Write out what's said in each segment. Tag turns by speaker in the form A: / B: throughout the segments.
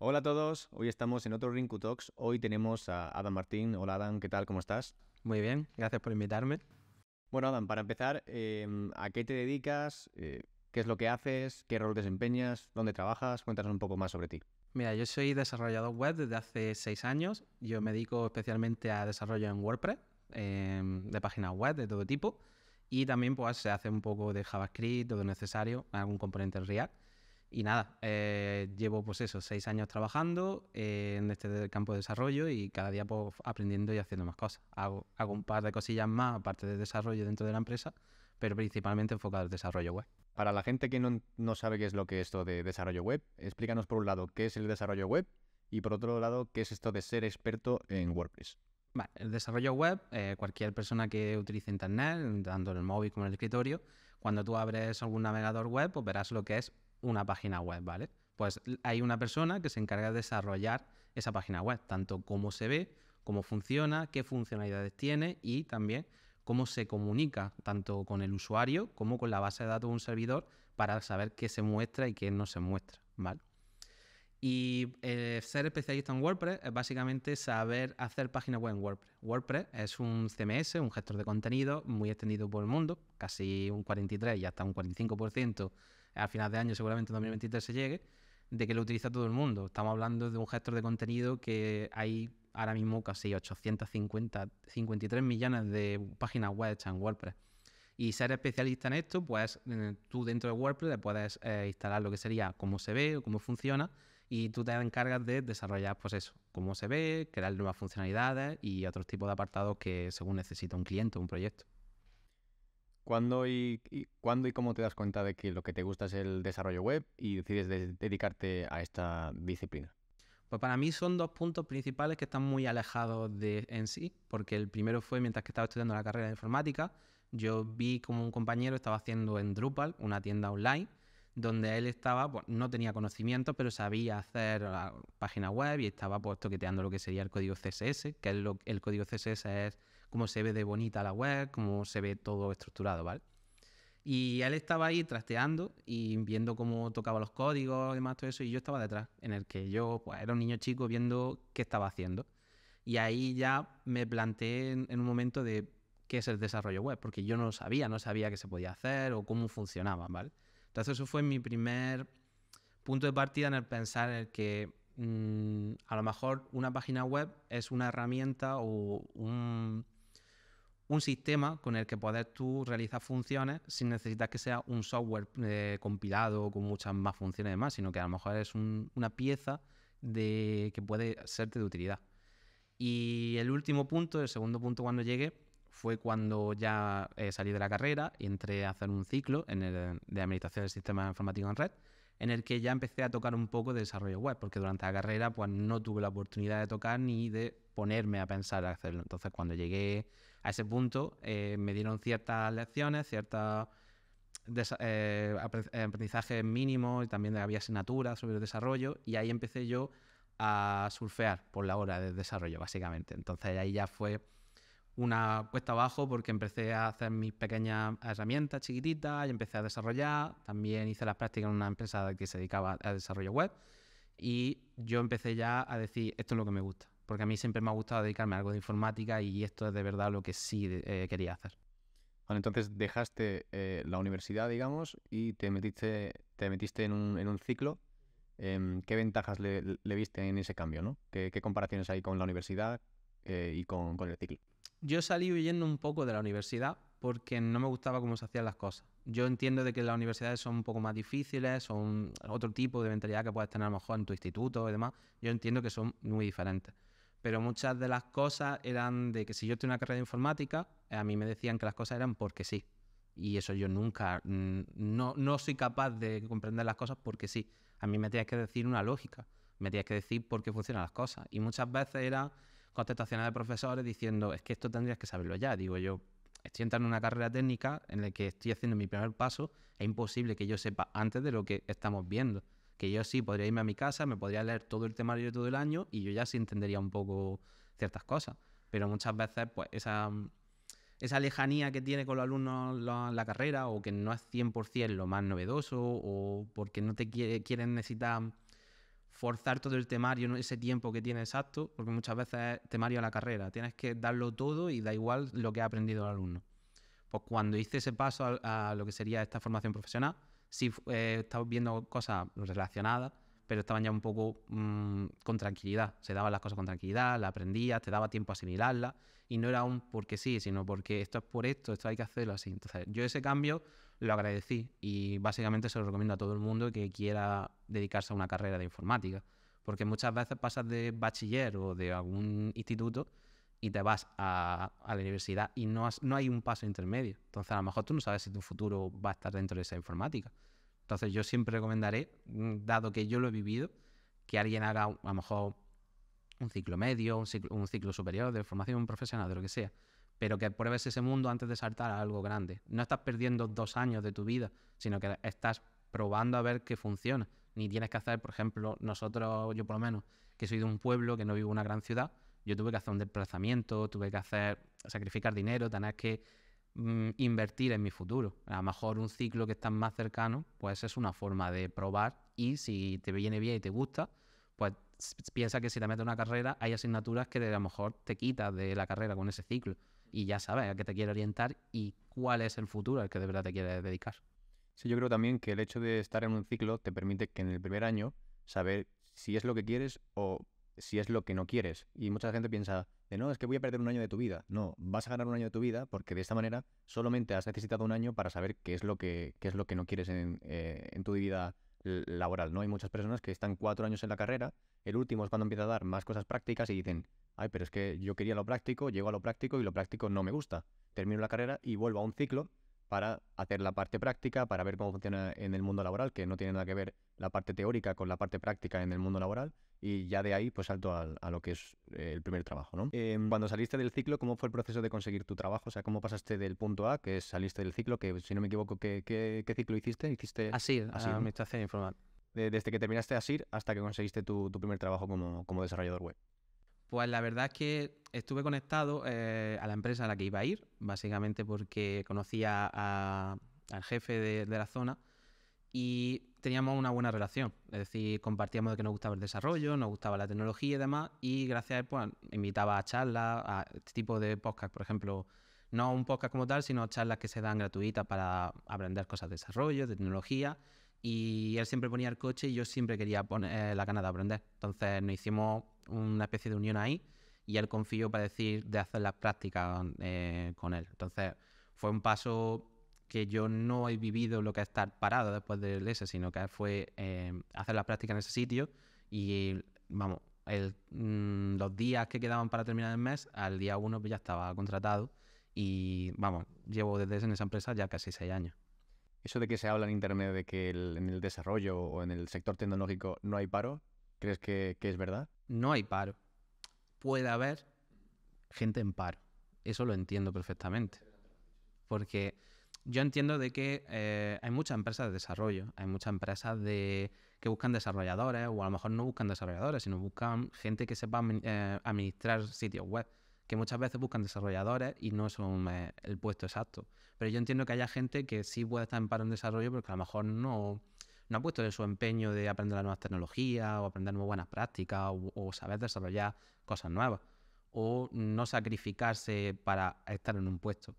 A: Hola a todos, hoy estamos en otro Rinku Talks. Hoy tenemos a Adam Martín. Hola Adam, ¿qué tal? ¿Cómo estás?
B: Muy bien, gracias por invitarme.
A: Bueno Adam, para empezar, em, ¿a qué te dedicas? Eh, ¿Qué es lo que haces? ¿Qué rol desempeñas? ¿Dónde trabajas? Cuéntanos un poco más sobre ti.
B: Mira, yo soy desarrollador web desde hace seis años. Yo me dedico especialmente a desarrollo en WordPress, em, de páginas web de todo tipo. Y también pues se hace un poco de JavaScript, todo necesario, algún componente en React. Y nada, eh, llevo pues eso, seis años trabajando eh, en este campo de desarrollo y cada día pues aprendiendo y haciendo más cosas. Hago, hago un par de cosillas más aparte de desarrollo dentro de la empresa, pero principalmente enfocado en desarrollo web.
A: Para la gente que no, no sabe qué es lo que es esto de desarrollo web, explícanos por un lado qué es el desarrollo web y por otro lado qué es esto de ser experto en WordPress.
B: Vale, el desarrollo web, eh, cualquier persona que utilice Internet, tanto en el móvil como en el escritorio, cuando tú abres algún navegador web, pues verás lo que es una página web, ¿vale? Pues hay una persona que se encarga de desarrollar esa página web, tanto cómo se ve, cómo funciona, qué funcionalidades tiene y también cómo se comunica tanto con el usuario como con la base de datos de un servidor para saber qué se muestra y qué no se muestra, ¿vale? Y eh, ser especialista en WordPress es básicamente saber hacer páginas web en WordPress. WordPress es un CMS, un gestor de contenido muy extendido por el mundo, casi un 43 y hasta un 45% a final de año, seguramente en 2023 se llegue, de que lo utiliza todo el mundo. Estamos hablando de un gestor de contenido que hay ahora mismo casi 850, 53 millones de páginas web hechas en WordPress. Y ser especialista en esto, pues eh, tú dentro de WordPress le puedes eh, instalar lo que sería cómo se ve o cómo funciona y tú te encargas de desarrollar pues eso, cómo se ve, crear nuevas funcionalidades y otros tipos de apartados que según necesita un cliente o un proyecto.
A: ¿Cuándo y, ¿Cuándo y cómo te das cuenta de que lo que te gusta es el desarrollo web y decides dedicarte a esta disciplina?
B: Pues para mí son dos puntos principales que están muy alejados de en sí, porque el primero fue mientras que estaba estudiando la carrera de informática, yo vi como un compañero estaba haciendo en Drupal una tienda online donde él estaba, pues, no tenía conocimiento, pero sabía hacer la página web y estaba pues toqueteando lo que sería el código CSS, que es lo, el código CSS es cómo se ve de bonita la web, cómo se ve todo estructurado, ¿vale? Y él estaba ahí trasteando y viendo cómo tocaba los códigos y demás, todo eso, y yo estaba detrás, en el que yo pues, era un niño chico viendo qué estaba haciendo. Y ahí ya me planteé en, en un momento de qué es el desarrollo web, porque yo no lo sabía, no sabía qué se podía hacer o cómo funcionaba, ¿vale? Entonces eso fue mi primer punto de partida en el pensar en que mm, a lo mejor una página web es una herramienta o un, sistema con el que puedes tú realizar funciones sin necesitar que sea un software eh, compilado con muchas más funciones y demás, sino que a lo mejor es una pieza de, que puede serte de utilidad. Y el último punto, el segundo punto cuando llegué, fue cuando ya eh, salí de la carrera y entré a hacer un ciclo en el, de Administración del Sistema Informático en Red, en el que ya empecé a tocar un poco de desarrollo web, porque durante la carrera pues no tuve la oportunidad de tocar ni de ponerme a pensar a hacerlo. Entonces cuando llegué a ese punto eh, me dieron ciertas lecciones, ciertas eh, aprendizajes mínimos y también había asignaturas sobre el desarrollo y ahí empecé yo a surfear por la hora de desarrollo básicamente. Entonces ahí ya fue una cuesta abajo porque empecé a hacer mis pequeñas herramientas chiquititas y empecé a desarrollar. También hice las prácticas en una empresa que se dedicaba al desarrollo web. Y yo empecé ya a decir, esto es lo que me gusta. Porque a mí siempre me ha gustado dedicarme a algo de informática y esto es de verdad lo que sí eh, quería hacer.
A: Bueno, entonces dejaste eh, la universidad, digamos, y te metiste, te metiste en, un, en un ciclo. Em, ¿Qué ventajas le, viste en ese cambio? ¿no? ¿Qué, comparaciones hay con la universidad eh, y con, con el ciclo?
B: Yo salí huyendo un poco de la universidad porque no me gustaba cómo se hacían las cosas. Yo entiendo de que las universidades son un poco más difíciles, son otro tipo de mentalidad que puedes tener a lo mejor en tu instituto y demás. Yo entiendo que son muy diferentes. Pero muchas de las cosas eran de que si yo tengo una carrera de informática, a mí me decían que las cosas eran porque sí. Y eso yo nunca, mm, no, no soy capaz de comprender las cosas porque sí. A mí me tenías que decir una lógica, me tenías que decir por qué funcionan las cosas. Y muchas veces era contestaciones de profesores diciendo, es que esto tendrías que saberlo ya. Digo yo, estoy entrando en una carrera técnica en la que estoy haciendo mi primer paso, es imposible que yo sepa antes de lo que estamos viendo. Que yo sí podría irme a mi casa, me podría leer todo el temario de todo el año y yo ya sí entendería un poco ciertas cosas. Pero muchas veces, pues, esa, esa lejanía que tiene con los alumnos la, la carrera o que no es 100% lo más novedoso o porque no te quieren necesitar forzar todo el temario, ese tiempo que tiene exacto, porque muchas veces es temario a la carrera, tienes que darlo todo y da igual lo que ha aprendido el alumno. Pues cuando hice ese paso a, lo que sería esta formación profesional, sí eh, viendo cosas relacionadas, pero estaban ya un poco mm, con tranquilidad. Se daban las cosas con tranquilidad, la aprendías, te daba tiempo a asimilarlas, y no era un porque sí, sino porque esto es por esto, esto hay que hacerlo así. Entonces, yo ese cambio lo agradecí y básicamente se lo recomiendo a todo el mundo que quiera dedicarse a una carrera de informática, porque muchas veces pasas de bachiller o de algún instituto y te vas a, la universidad y no, no hay un paso intermedio. Entonces, a lo mejor tú no sabes si tu futuro va a estar dentro de esa informática. Entonces, yo siempre recomendaré, mm, dado que yo lo he vivido, que alguien haga a lo mejor un ciclo medio, un ciclo, un ciclo superior de formación profesional, de lo que sea, pero que pruebes ese mundo antes de saltar a algo grande. No estás perdiendo dos años de tu vida, sino que estás probando a ver qué funciona. Ni tienes que hacer, por ejemplo, nosotros, yo por lo menos, que soy de un pueblo, que no vivo en una gran ciudad, yo tuve que hacer un desplazamiento, tuve que hacer, sacrificar dinero, tener que mm, invertir en mi futuro. A lo mejor un ciclo que está más cercano, pues es una forma de probar y si te viene bien y te gusta, pues piensa que si te metes en una carrera hay asignaturas que a lo mejor te quitas de la carrera con ese ciclo y ya sabes a qué te quiere orientar y cuál es el futuro al que de verdad te quieres dedicar.
A: Sí, yo creo también que el hecho de estar en un ciclo te permite que en el primer año saber si es lo que quieres o si es lo que no quieres. Y mucha gente piensa de no, es que voy a perder un año de tu vida. No, vas a ganar un año de tu vida porque de esta manera solamente has necesitado un año para saber qué es lo que, qué es lo que no quieres en, eh, en tu vida laboral, ¿no? Hay muchas personas que están cuatro años en la carrera, el último es cuando empieza a dar más cosas prácticas y dicen, ay, pero es que yo quería lo práctico, llego a lo práctico y lo práctico no me gusta. Termino la carrera y vuelvo a un ciclo para hacer la parte práctica, para ver cómo funciona en el mundo laboral, que no tiene nada que ver la parte teórica con la parte práctica en el mundo laboral, y ya de ahí pues salto a, lo que es eh, el primer trabajo, ¿no? Em, cuando saliste del ciclo, ¿cómo fue el proceso de conseguir tu trabajo? O sea, ¿cómo pasaste del punto A, que saliste del ciclo, que si no me equivoco, ¿qué, qué, ciclo hiciste? ¿Hiciste
B: Así, así Administración Informática.
A: desde que terminaste ASIR hasta que conseguiste tu, tu primer trabajo como, como desarrollador web.
B: Pues la verdad es que estuve conectado eh, a la empresa a la que iba a ir, básicamente porque conocía al jefe de, la zona y teníamos una buena relación. Es decir, compartíamos de que nos gustaba el desarrollo, nos gustaba la tecnología y demás, y gracias a él, pues, invitaba a charlas, a este tipo de podcast, por ejemplo, no un podcast como tal, sino charlas que se dan gratuitas para aprender cosas de desarrollo, de tecnología, y él siempre ponía el coche y yo siempre quería poner eh, la gana de aprender. Entonces nos hicimos una especie de unión ahí y él confió para decir de hacer las prácticas eh, con él. Entonces fue un paso que yo no he vivido lo que es estar parado después del S, sino que fue eh, hacer las prácticas en ese sitio y vamos, mm, los días que quedaban para terminar el mes, al día uno pues ya estaba contratado y vamos, llevo desde en esa empresa ya casi seis años.
A: Eso de que se habla en Internet de que en el desarrollo o en el sector tecnológico no hay paro, ¿crees que es verdad?
B: no hay paro. Puede haber gente en paro. Eso lo entiendo perfectamente. Porque yo entiendo de que eh, hay muchas empresas de desarrollo, hay muchas empresas de, que buscan desarrolladores, o a lo mejor no buscan desarrolladores, sino buscan gente que sepa eh, administrar sitios web, que muchas veces buscan desarrolladores y no son eh, el puesto exacto. Pero yo entiendo que haya gente que sí puede estar en paro en desarrollo, porque a lo mejor no, no ha puesto de su empeño de aprender las nuevas tecnologías o aprender nuevas buenas prácticas o, saber desarrollar cosas nuevas o no sacrificarse para estar en un puesto.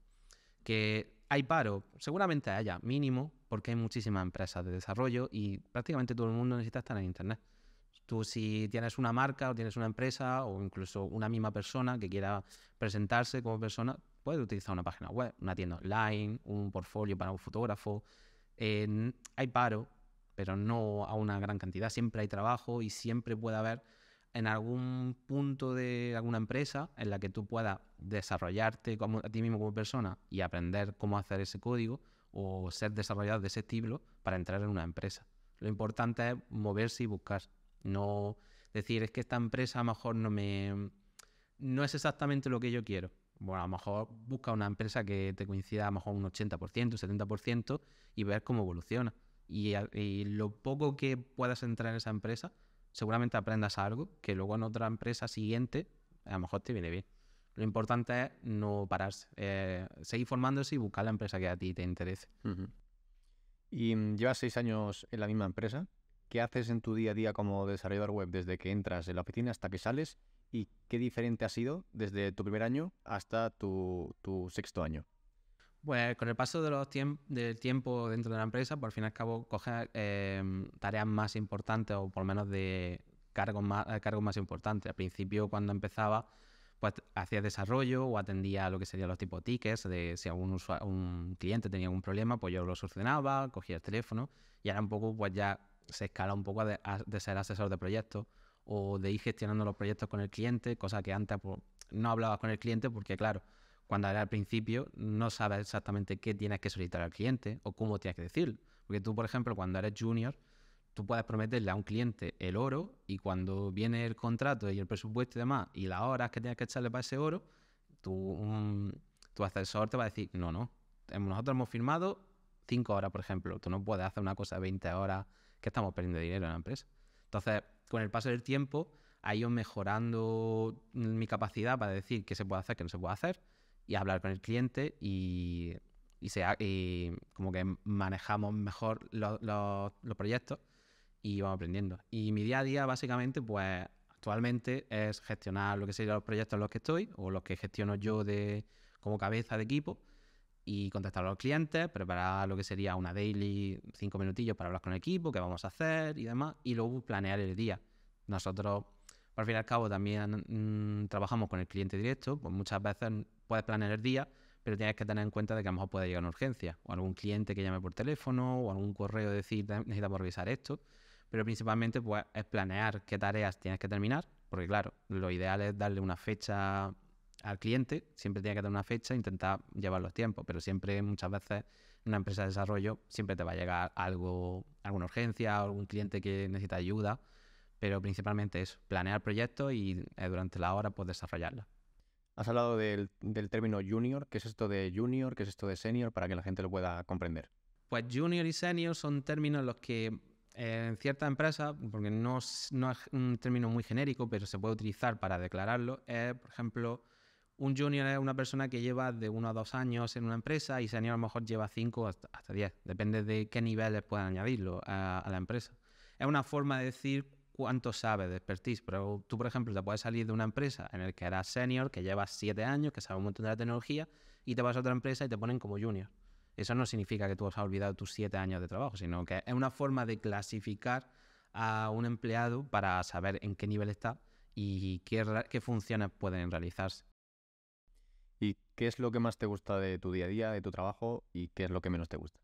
B: Que hay paro, seguramente haya, mínimo, porque hay muchísimas empresas de desarrollo y prácticamente todo el mundo necesita estar en Internet. Tú si tienes una marca o tienes una empresa o incluso una misma persona que quiera presentarse como persona, puede utilizar una página web, una tienda online, un portfolio para un fotógrafo. hay paro, pero no a una gran cantidad. Siempre hay trabajo y siempre puede haber en algún punto de alguna empresa en la que tú puedas desarrollarte como, a ti mismo como persona y aprender cómo hacer ese código o ser desarrollado de ese estilo para entrar en una empresa. Lo importante es moverse y buscar, no decir es que esta empresa a lo mejor no me no es exactamente lo que yo quiero. Bueno, a lo mejor busca una empresa que te coincida a lo mejor un 80%, 70% y ver cómo evoluciona y, lo poco que puedas entrar en esa empresa, seguramente aprendas algo que luego en otra empresa siguiente a lo mejor te viene bien. Lo importante es no pararse, eh, seguir formándose y buscar la empresa que a ti te interese.
A: Y mm, llevas seis años en la misma empresa. ¿qué haces en tu día a día como desarrollador web desde que entras en la oficina hasta que sales? ¿Y qué diferente ha sido desde tu primer año hasta tu, sexto año?
B: Pues con el paso de los del tiempo dentro de la empresa, por fin y al cabo, coges em, tareas más importantes o por lo menos de cargos más, eh, cargos más importantes. Al principio, cuando empezaba, pues hacía desarrollo o atendía lo que serían los tipos tickets, de si algún un cliente tenía algún problema, pues yo lo solucionaba, cogía el teléfono y ahora un poco pues ya se escala un poco de, ser asesor de proyectos o de ir gestionando los proyectos con el cliente, cosa que antes pues, no hablabas con el cliente porque claro, cuando era al principio no sabes exactamente qué tienes que solicitar al cliente o cómo tienes que decirlo. Porque tú, por ejemplo, cuando eres junior, tú puedes prometerle a un cliente el oro y cuando viene el contrato y el presupuesto y demás y las horas que tienes que echarle para ese oro, tu, tu asesor te va a decir, no, no, nosotros hemos firmado 5 horas, por ejemplo, tú no puedes hacer una cosa de 20 horas que estamos perdiendo dinero en la empresa. Entonces, con el paso del tiempo, ha ido mejorando mi capacidad para decir qué se puede hacer, qué no se puede hacer y hablar con el cliente y, y, como que manejamos mejor los proyectos y vamos aprendiendo. Y mi día a día, básicamente, pues actualmente es gestionar lo que serían los proyectos en los que estoy o los que gestiono yo de, como cabeza de equipo y contestar a los clientes, preparar lo que sería una daily, cinco minutillos para hablar con el equipo, qué vamos a hacer y demás, y luego planear el día. Nosotros, al fin y al cabo, también mm, trabajamos con el cliente directo, pues muchas veces puedes planear el día, pero tienes que tener en cuenta de que a lo mejor puede llegar una urgencia, o algún cliente que llame por teléfono, o algún correo decir necesitamos revisar esto pero principalmente pues, es planear qué tareas tienes que terminar, porque claro, lo ideal es darle una fecha al cliente, siempre tiene que tener una fecha e intentar llevar los tiempos, pero siempre, muchas veces, en una empresa de desarrollo siempre te va a llegar algo, alguna urgencia, algún cliente que necesita ayuda, pero principalmente es planear proyectos y eh, durante la hora pues desarrollarla.
A: Has hablado del, término junior. ¿Qué es esto de junior? ¿Qué es esto de senior? Para que la gente lo pueda comprender.
B: Pues junior y senior son términos los que en ciertas empresas, porque no, es un término muy genérico, pero se puede utilizar para declararlo, es, por ejemplo, un junior es una persona que lleva de uno a dos años en una empresa y senior a lo mejor lleva cinco hasta, diez. Depende de qué niveles puedan añadirlo a, la empresa. Es una forma de decir cuánto sabe de expertise, pero tú, por ejemplo, te puedes salir de una empresa en la que eras senior, que llevas siete años, que sabe un montón de la tecnología, y te vas a otra empresa y te ponen como junior. Eso no significa que tú has olvidado tus siete años de trabajo, sino que es una forma de clasificar a un empleado para saber en qué nivel está y qué, qué funciones pueden realizarse.
A: ¿Y qué es lo que más te gusta de tu día a día, de tu trabajo, y qué es lo que menos te gusta?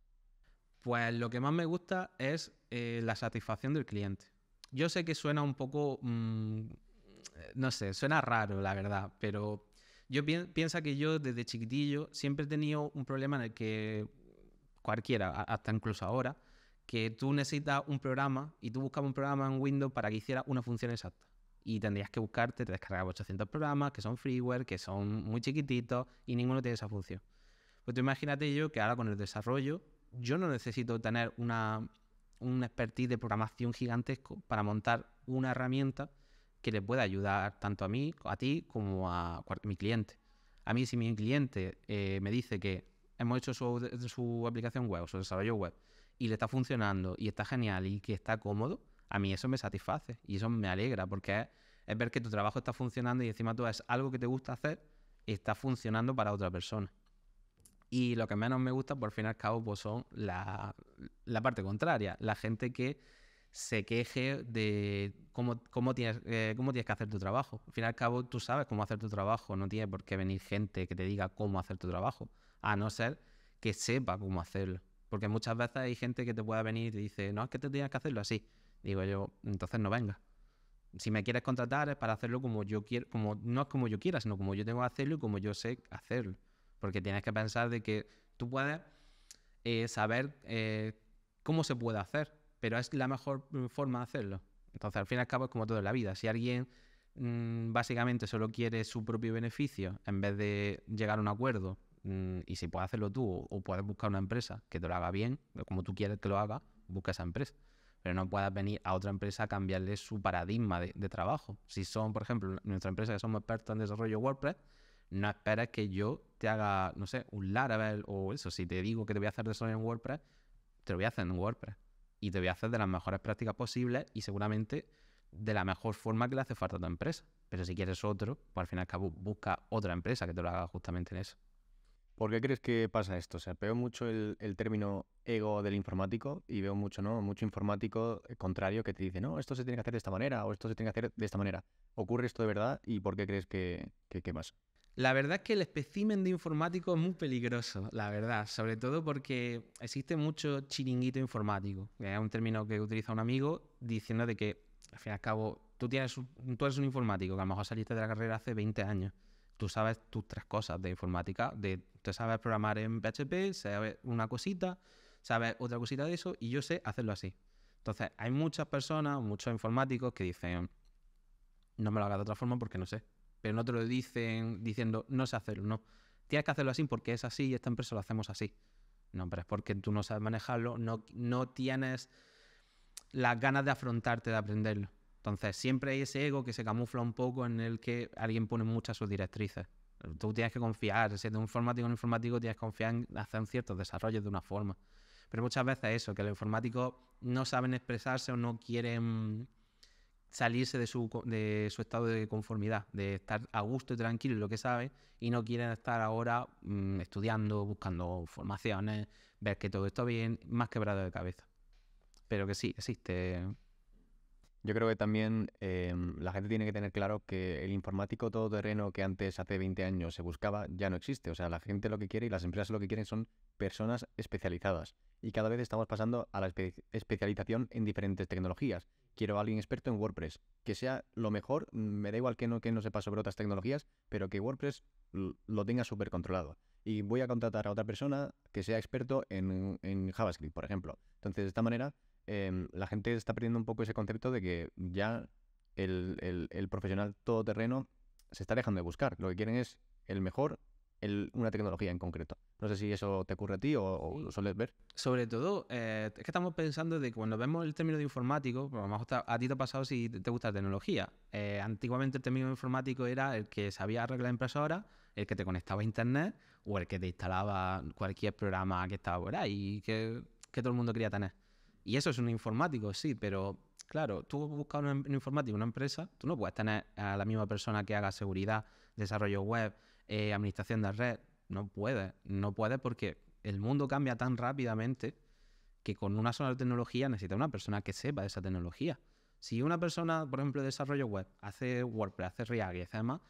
B: Pues lo que más me gusta es eh, la satisfacción del cliente. Yo sé que suena un poco, mm, no sé, suena raro, la verdad, pero yo pienso que yo desde chiquitillo siempre he tenido un problema en el que cualquiera, hasta incluso ahora, que tú necesitas un programa y tú buscabas un programa en Windows para que hiciera una función exacta. Y tendrías que buscarte, te descargabas 800 programas que son freeware, que son muy chiquititos y ninguno tiene esa función. Pues tú imagínate yo que ahora con el desarrollo, yo no necesito tener una, un expertise de programación gigantesco para montar una herramienta que le pueda ayudar tanto a mí, a ti, como a, mi cliente. A mí, si mi cliente eh, me dice que hemos hecho su, aplicación web su desarrollo web y le está funcionando y está genial y que está cómodo, a mí eso me satisface y eso me alegra porque es, ver que tu trabajo está funcionando y encima tú es algo que te gusta hacer está funcionando para otra persona. Y lo que menos me gusta, por fin al cabo, pues son la parte contraria, la gente que se queje de cómo, cómo, tienes, eh, cómo tienes que hacer tu trabajo. Al fin y al cabo, tú sabes cómo hacer tu trabajo, no tiene por qué venir gente que te diga cómo hacer tu trabajo, a no ser que sepa cómo hacerlo. Porque muchas veces hay gente que te puede venir y te dice, no, es que te tienes que hacerlo así. Digo yo, entonces no venga. Si me quieres contratar es para hacerlo como yo quiero, como, no es como yo quiera, sino como yo tengo que hacerlo y como yo sé hacerlo. Porque tienes que pensar de que tú puedes eh, saber eh, cómo se puede hacer pero es la mejor mm, forma de hacerlo. Entonces, al fin y al cabo, es como todo en la vida. Si alguien mm, básicamente solo quiere su propio beneficio, en vez de llegar a un acuerdo, mm, y si puedes hacerlo tú o puedes buscar una empresa que te lo haga bien, como tú quieres que lo haga, busca esa empresa. Pero no puedas venir a otra empresa a cambiarle su paradigma de, de trabajo. Si son, por ejemplo, nuestra empresa que somos expertos en desarrollo WordPress, no esperes que yo te haga, no sé, un Laravel o eso. Si te digo que te voy a hacer desarrollo en WordPress, te lo voy a hacer en WordPress y te voy a hacer de las mejores prácticas posibles y seguramente de la mejor forma que le hace falta a tu empresa. Pero si quieres otro, pues al fin y al cabo busca otra empresa que te lo haga justamente en eso.
A: ¿Por qué crees que pasa esto? O sea, veo mucho el, término ego del informático y veo mucho, ¿no? Mucho informático eh, contrario que te dice, no, esto se tiene que hacer de esta manera o esto se tiene que hacer de esta manera. ¿Ocurre esto de verdad y por qué crees que, que, pasa?
B: La verdad es que el espécimen de informático es muy peligroso, la verdad, sobre todo porque existe mucho chiringuito informático, que es un término que utiliza un amigo diciendo de que, al fin y al cabo, tú, tienes tú eres un informático, que a lo mejor saliste de la carrera hace 20 años tú sabes tus tres cosas de informática, de, tú sabes programar en PHP, sabes una cosita, sabes otra cosita de eso y yo sé hacerlo así. Entonces, hay muchas personas, muchos informáticos que dicen, no me lo hagas de otra forma porque no sé. Pero no te lo dicen diciendo, no sé hacerlo, no. Tienes que hacerlo así porque es así y esta empresa lo hacemos así. No, pero es porque tú no sabes manejarlo, no, no tienes las ganas de afrontarte, de aprenderlo. Entonces, siempre hay ese ego que se camufla un poco en el que alguien pone muchas sus directrices. Tú tienes que confiar, siendo un informático un informático, tienes que confiar en hacer ciertos desarrollos de una forma. Pero muchas veces eso, que los informáticos no saben expresarse o no quieren salirse de su, de su estado de conformidad, de estar a gusto y tranquilo en lo que saben, y no quieren estar ahora mm, estudiando, buscando formaciones, ver que todo está bien, más quebrado de cabeza. Pero que sí, existe
A: yo creo que también em, la gente tiene que tener claro que el informático todoterreno que antes, hace 20 años, se buscaba, ya no existe. O sea, la gente lo que quiere y las empresas lo que quieren son personas especializadas. Y cada vez estamos pasando a la especialización en diferentes tecnologías. Quiero a alguien experto en WordPress, que sea lo mejor, me da igual que no, que no sepa sobre otras tecnologías, pero que WordPress lo tenga súper controlado. Y voy a contratar a otra persona que sea experto en, en JavaScript, por ejemplo. Entonces, de esta manera Em, la gente está perdiendo un poco ese concepto de que ya el, el, el, profesional todoterreno se está dejando de buscar. Lo que quieren es el mejor, el, una tecnología en concreto. No sé si eso te ocurre a ti o, lo sueles ver.
B: Sobre todo, eh, es que estamos pensando de que cuando vemos el término de informático, pues a lo mejor a ti te ha pasado si te gusta la tecnología. Eh, antiguamente el término informático era el que sabía arreglar impresora, el que te conectaba a internet o el que te instalaba cualquier programa que estaba por ahí y que, que todo el mundo quería tener. Y eso es un informático, sí, pero claro, tú buscas un, un, informático, una empresa, tú no puedes tener a la misma persona que haga seguridad, desarrollo web, eh, administración de red. No puedes, no puedes porque el mundo cambia tan rápidamente que con una sola tecnología necesita una persona que sepa esa tecnología. Si una persona, por ejemplo, de desarrollo web, hace WordPress, hace React y hace demás,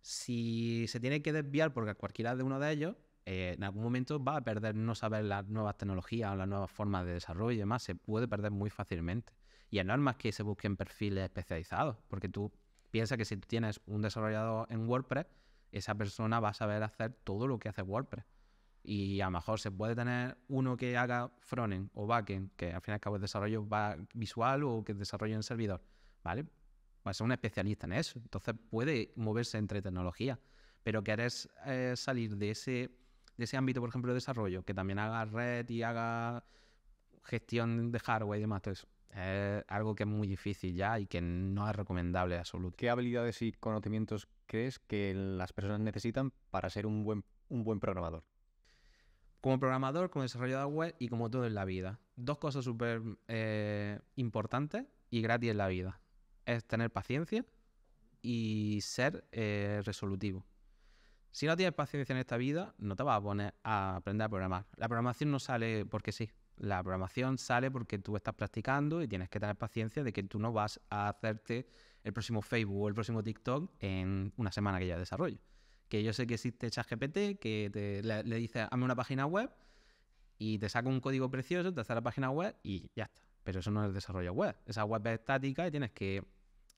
B: si se tiene que desviar porque cualquiera de uno de ellos, eh, en algún momento va a perder no saber las nuevas tecnologías o las nuevas formas de desarrollo y demás, se puede perder muy fácilmente. Y es normal que se busquen perfiles especializados, porque tú piensas que si tienes un desarrollador en WordPress, esa persona va a saber hacer todo lo que hace WordPress. Y a lo mejor se puede tener uno que haga frontend o backend, que al fin y al cabo es desarrollo visual o que desarrollo en servidor, ¿vale? Va a ser un especialista en eso. Entonces puede moverse entre tecnologías. Pero querés eh, salir de ese de ese ámbito, por ejemplo, de desarrollo, que también haga red y haga gestión de hardware y demás, todo eso. Es algo que es muy difícil ya y que no es recomendable absolutamente.
A: ¿Qué habilidades y conocimientos crees que las personas necesitan para ser un buen, un buen programador?
B: Como programador, como desarrollador web y como todo en la vida. Dos cosas súper eh, importantes y gratis en la vida. Es tener paciencia y ser eh, resolutivo. Si no tienes paciencia en esta vida, no te vas a poner a aprender a programar. La programación no sale porque sí. La programación sale porque tú estás practicando y tienes que tener paciencia de que tú no vas a hacerte el próximo Facebook o el próximo TikTok en una semana que ya desarrollo. Que yo sé que existe ChatGPT, que le, le dice, hazme una página web y te saca un código precioso, te hace la página web y ya está. Pero eso no es desarrollo web. Esa web es estática y tienes que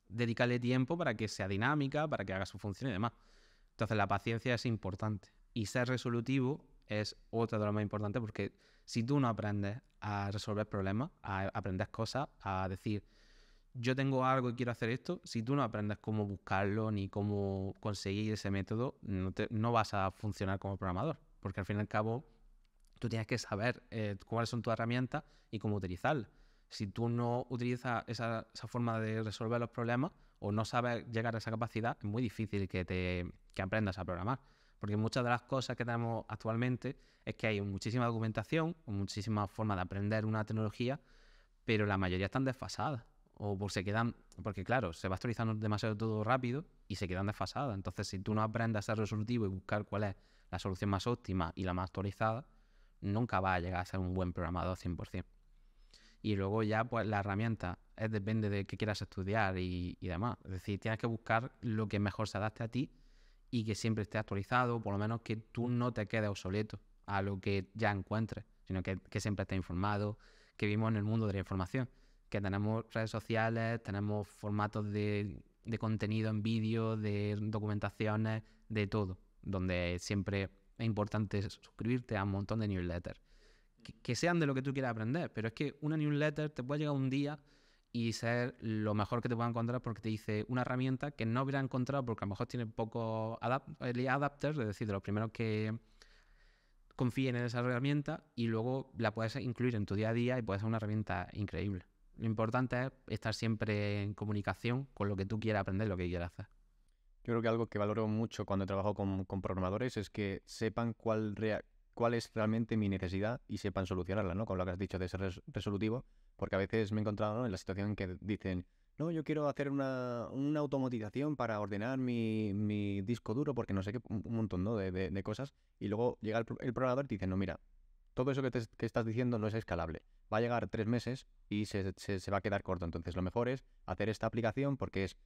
B: dedicarle tiempo para que sea dinámica, para que haga su función y demás. Entonces la paciencia es importante y ser resolutivo es las más importantes porque si tú no aprendes a resolver problemas, a aprender cosas, a decir, yo tengo algo y quiero hacer esto, si tú no aprendes cómo buscarlo ni cómo conseguir ese método, no, vas a funcionar como programador, porque al fin y al cabo tú tienes que saber eh, cuáles son tus herramientas y cómo utilizarlas. Si tú no utilizas esa, esa forma de resolver los problemas, o no sabes llegar a esa capacidad, es muy difícil que, te, que aprendas a programar. Porque muchas de las cosas que tenemos actualmente es que hay muchísima documentación, muchísimas formas de aprender una tecnología, pero la mayoría están desfasadas. O por se quedan, porque claro, se va actualizando demasiado todo rápido y se quedan desfasadas. Entonces, si tú no aprendes a ser resolutivo y buscar cuál es la solución más óptima y la más actualizada, nunca vas a llegar a ser un buen programador 100%. Y luego ya, pues la herramienta es, depende de qué quieras estudiar y, y demás. Es decir, tienes que buscar lo que mejor se adapte a ti y que siempre esté actualizado, por lo menos que tú no te quedes obsoleto a lo que ya encuentres, sino que, que siempre estés informado, que vivimos en el mundo de la información, que tenemos redes sociales, tenemos formatos de, de contenido en vídeo, de documentaciones, de todo, donde siempre es importante suscribirte a un montón de newsletters. Que, que sean de lo que tú quieras aprender, pero es que una newsletter te puede llegar un día y ser lo mejor que te pueda encontrar porque te dice una herramienta que no hubiera encontrado porque a lo mejor tiene poco adapt adapters, es decir, de los primeros que confíen en esa herramienta y luego la puedes incluir en tu día a día y puede ser una herramienta increíble. Lo importante es estar siempre en comunicación con lo que tú quieras aprender, lo que quieras hacer.
A: Yo creo que algo que valoro mucho cuando trabajo con, con programadores es que sepan cuál, cuál es realmente mi necesidad y sepan solucionarla, ¿no? Con lo que has dicho de ser res resolutivo, porque a veces me he encontrado ¿no? en la situación que dicen, no, yo quiero hacer una, una automatización para ordenar mi, mi, disco duro, porque no sé qué, un, montón ¿no? de, de, de, cosas, y luego llega el, el, programador y te dice, no, mira, todo eso que, te, que, estás diciendo no es escalable. Va a llegar tres meses y se, se, se, va a quedar corto. Entonces lo mejor es hacer esta aplicación porque es,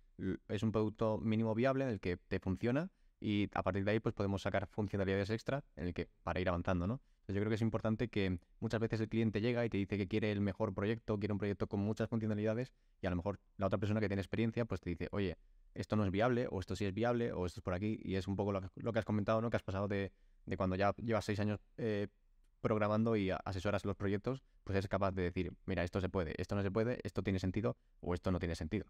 A: es un producto mínimo viable en el que te funciona y a partir de ahí pues podemos sacar funcionalidades extra en el que para ir avanzando, ¿no? Entonces yo creo que es importante que muchas veces el cliente llega y te dice que quiere el mejor proyecto, quiere un proyecto con muchas funcionalidades y a lo mejor la otra persona que tiene experiencia pues te dice, oye, esto no es viable o esto sí es viable o esto es por aquí y es un poco lo que, lo que has comentado, ¿no? Que has pasado de, de cuando ya llevas seis años eh, programando y asesoras los proyectos, pues eres capaz de decir, mira, esto se puede, esto no se puede, esto tiene sentido o esto no tiene sentido.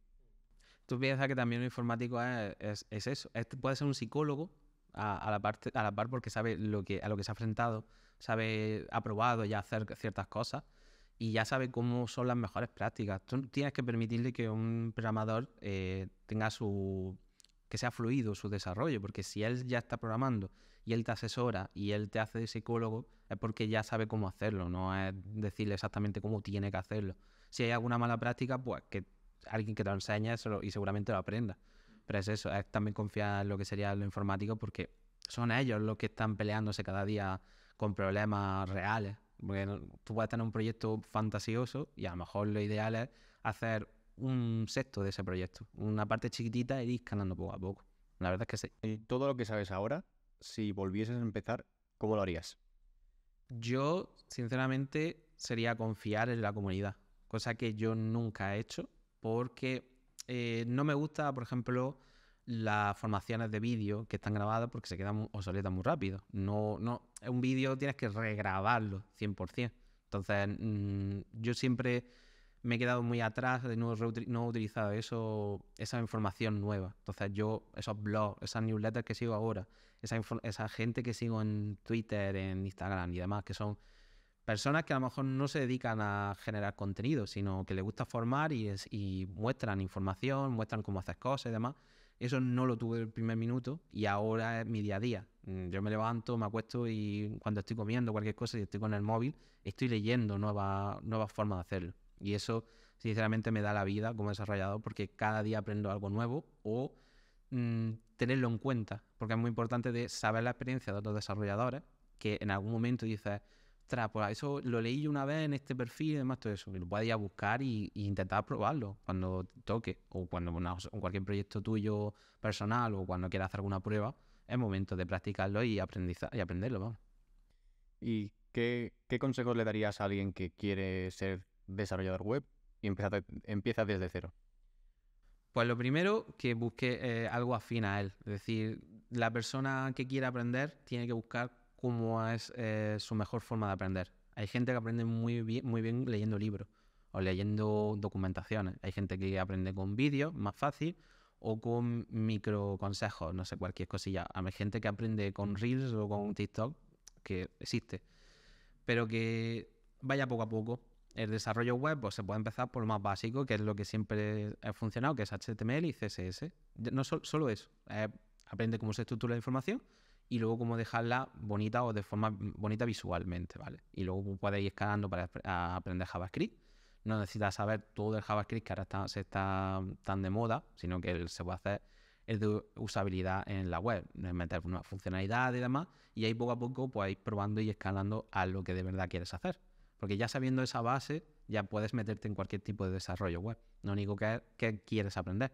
B: Tú piensas que también un informático es, es, es eso, es, puede ser un psicólogo a, a, la parte, a la par porque sabe lo que, a lo que se ha enfrentado, sabe, ha probado ya hacer ciertas cosas y ya sabe cómo son las mejores prácticas. Tú tienes que permitirle que un programador eh, tenga su... que sea fluido su desarrollo, porque si él ya está programando y él te asesora y él te hace de psicólogo, es porque ya sabe cómo hacerlo, no es decirle exactamente cómo tiene que hacerlo. Si hay alguna mala práctica, pues que alguien que te lo enseñe eso, y seguramente lo aprenda. Pero es eso, es también confiar en lo que sería lo informático porque son ellos los que están peleándose cada día con problemas reales. Porque tú puedes tener un proyecto fantasioso y a lo mejor lo ideal es hacer un sexto de ese proyecto, una parte chiquitita e ir escalando poco a poco. La verdad es que sí.
A: Y todo lo que sabes ahora, si volvieses a empezar, ¿cómo lo harías?
B: Yo, sinceramente, sería confiar en la comunidad, cosa que yo nunca he hecho porque eh, no me gusta, por ejemplo, las formaciones de vídeo que están grabadas porque se quedan obsoletas muy rápido. No, no, un vídeo tienes que regrabarlo 100%. Entonces, mmm, yo siempre me he quedado muy atrás de no, no he utilizado eso, esa información nueva. Entonces, yo, esos blogs, esas newsletters que sigo ahora, esa, esa gente que sigo en Twitter, en Instagram y demás, que son personas que a lo mejor no se dedican a generar contenido, sino que les gusta formar y, es, y muestran información, muestran cómo hacer cosas y demás. Eso no lo tuve el primer minuto y ahora es mi día a día. Mm, yo me levanto, me acuesto y cuando estoy comiendo cualquier cosa y estoy con el móvil, estoy leyendo nuevas, nuevas formas de hacerlo. Y eso, sinceramente, me da la vida como desarrollador porque cada día aprendo algo nuevo o mmm, tenerlo en cuenta. Porque es muy importante saber la experiencia de otros desarrolladores que en algún momento dices, ostras, pues eso lo leí yo una vez en este perfil y demás, todo eso. Y lo puedes ir a buscar y, y, intentar probarlo cuando toque o cuando una, cualquier proyecto tuyo personal o cuando quieras hacer alguna prueba. Es momento de practicarlo y, y aprenderlo, vamos.
A: ¿Y qué, qué, consejos le darías a alguien que quiere ser desarrollador web y empieza, empieza desde cero?
B: Pues lo primero, que busque eh, algo afín a él. Es decir, la persona que quiera aprender tiene que buscar cómo es eh, su mejor forma de aprender. Hay gente que aprende muy bien, muy bien leyendo libros o leyendo documentaciones. Hay gente que aprende con vídeos, más fácil, o con micro consejos, no sé, cualquier cosilla. Hay gente que aprende con Reels o con TikTok, que existe. Pero que vaya poco a poco. El desarrollo web pues, se puede empezar por lo más básico, que es lo que siempre ha funcionado, que es HTML y CSS. No so solo eso. Eh, aprende cómo se estructura la información y luego cómo dejarla bonita o de forma bonita visualmente, ¿vale? Y luego puedes ir escalando para aprender JavaScript. no necesitas saber todo el JavaScript que ahora está, se está tan de moda, sino que se puede hacer el de usabilidad en la web, meter una funcionalidad y demás, y ahí poco a poco pues ir probando y escalando a lo que de verdad quieres hacer. Porque ya sabiendo esa base, ya puedes meterte en cualquier tipo de desarrollo web. Lo único que es que quieres aprender,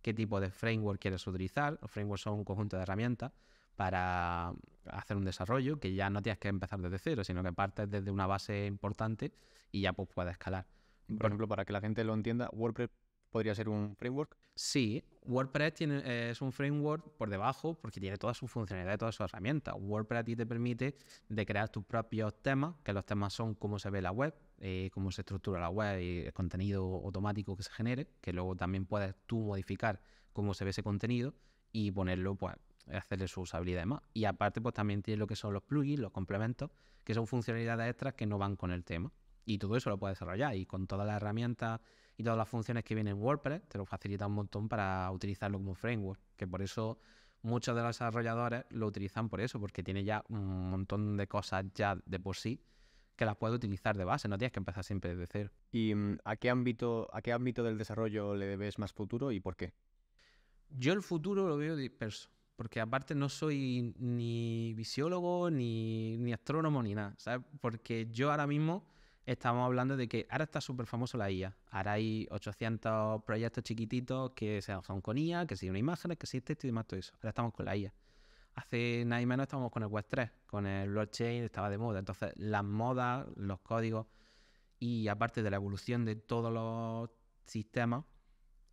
B: qué tipo de framework quieres utilizar. Los frameworks son un conjunto de herramientas para hacer un desarrollo que ya no tienes que empezar desde cero, sino que partes desde una base importante y ya pues puedes escalar.
A: Por ejemplo, para que la gente lo entienda, WordPress podría ser un framework.
B: Sí, WordPress tiene, es un framework por debajo porque tiene toda su funcionalidad y todas sus herramientas. WordPress a ti te permite de crear tus propios temas, que los temas son cómo se ve la web, eh, cómo se estructura la web y el contenido automático que se genere, que luego también puedes tú modificar cómo se ve ese contenido y ponerlo, pues, hacerle su usabilidad y más. Y aparte, pues también tiene lo que son los plugins, los complementos, que son funcionalidades extras que no van con el tema. Y todo eso lo puedes desarrollar y con todas las herramientas y todas las funciones que vienen en WordPress te lo facilita un montón para utilizarlo como framework, que por eso muchos de los desarrolladores lo utilizan por eso, porque tiene ya un montón de cosas ya de por sí que las puedes utilizar de base, no tienes que empezar siempre desde cero.
A: ¿Y mm, a qué ámbito, a qué ámbito del desarrollo le debes más futuro y por qué?
B: Yo el futuro lo veo disperso, porque aparte no soy ni visiólogo, ni, ni astrónomo, ni nada, ¿sabes? Porque yo ahora mismo estamos hablando de que ahora está súper famoso la IA. Ahora hay 800 proyectos chiquititos que son con IA, que siguen imágenes, que existe esto y demás, todo eso. Ahora estamos con la IA. Hace nada y menos estábamos con el Web 3, con el blockchain, estaba de moda. Entonces, las modas, los códigos y aparte de la evolución de todos los sistemas,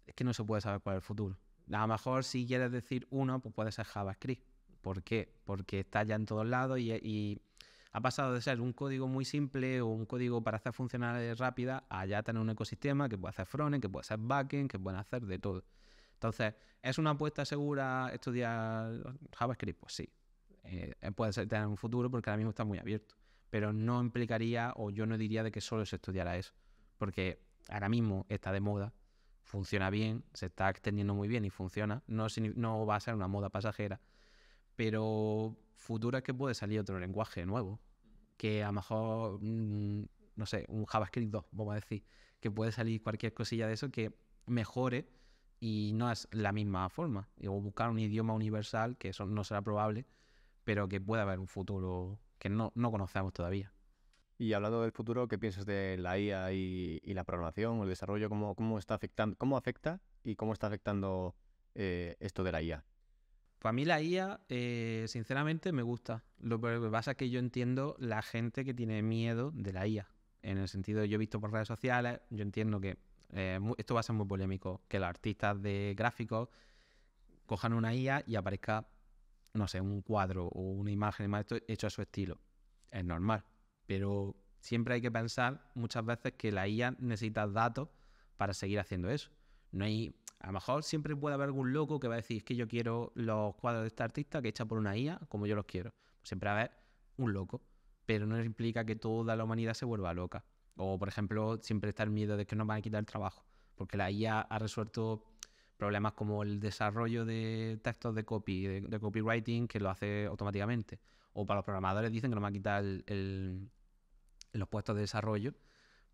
B: es que no se puede saber cuál es el futuro. A lo mejor si quieres decir uno, pues puede ser JavaScript. ¿Por qué? Porque está ya en todos lados y ha pasado de ser un código muy simple o un código para hacer funcionalidades rápidas a ya tener un ecosistema que puede hacer frontend, que puede hacer backend, que puede hacer de todo. Entonces, ¿es una apuesta segura estudiar JavaScript? Pues sí. Eh, puede ser tener un futuro porque ahora mismo está muy abierto. Pero no implicaría, o yo no diría de que solo se estudiara eso. Porque ahora mismo está de moda, funciona bien, se está extendiendo muy bien y funciona. No, va a ser una moda pasajera. Pero futuro es que puede salir otro lenguaje nuevo, que a lo mejor, mm, no sé, un JavaScript 2, vamos a decir, que puede salir cualquier cosilla de eso que mejore y no es la misma forma. O buscar un idioma universal, que eso no será probable, pero que pueda haber un futuro que no, conocemos todavía.
A: Y hablando del futuro, ¿qué piensas de la IA y, la programación el desarrollo? ¿Cómo, cómo, está afectando, ¿Cómo afecta y cómo está afectando eh, esto de la IA?
B: Para mí la IA, eh, sinceramente, me gusta. Lo que pasa es que yo entiendo la gente que tiene miedo de la IA. En el sentido, yo he visto por redes sociales, yo entiendo que eh, esto va a ser muy polémico, que los artistas de gráficos cojan una IA y aparezca, no sé, un cuadro o una imagen hecho a su estilo. Es normal, pero siempre hay que pensar muchas veces que la IA necesita datos para seguir haciendo eso. No hay, a lo mejor siempre puede haber algún loco que va a decir, es que yo quiero los cuadros de este artista que echa por una IA como yo los quiero. Siempre va a haber un loco, pero no implica que toda la humanidad se vuelva loca. O, por ejemplo, siempre está el miedo de que nos van a quitar el trabajo, porque la IA ha resuelto problemas como el desarrollo de textos de copy, de, copywriting, que lo hace automáticamente. O para los programadores dicen que nos van a quitar los puestos de desarrollo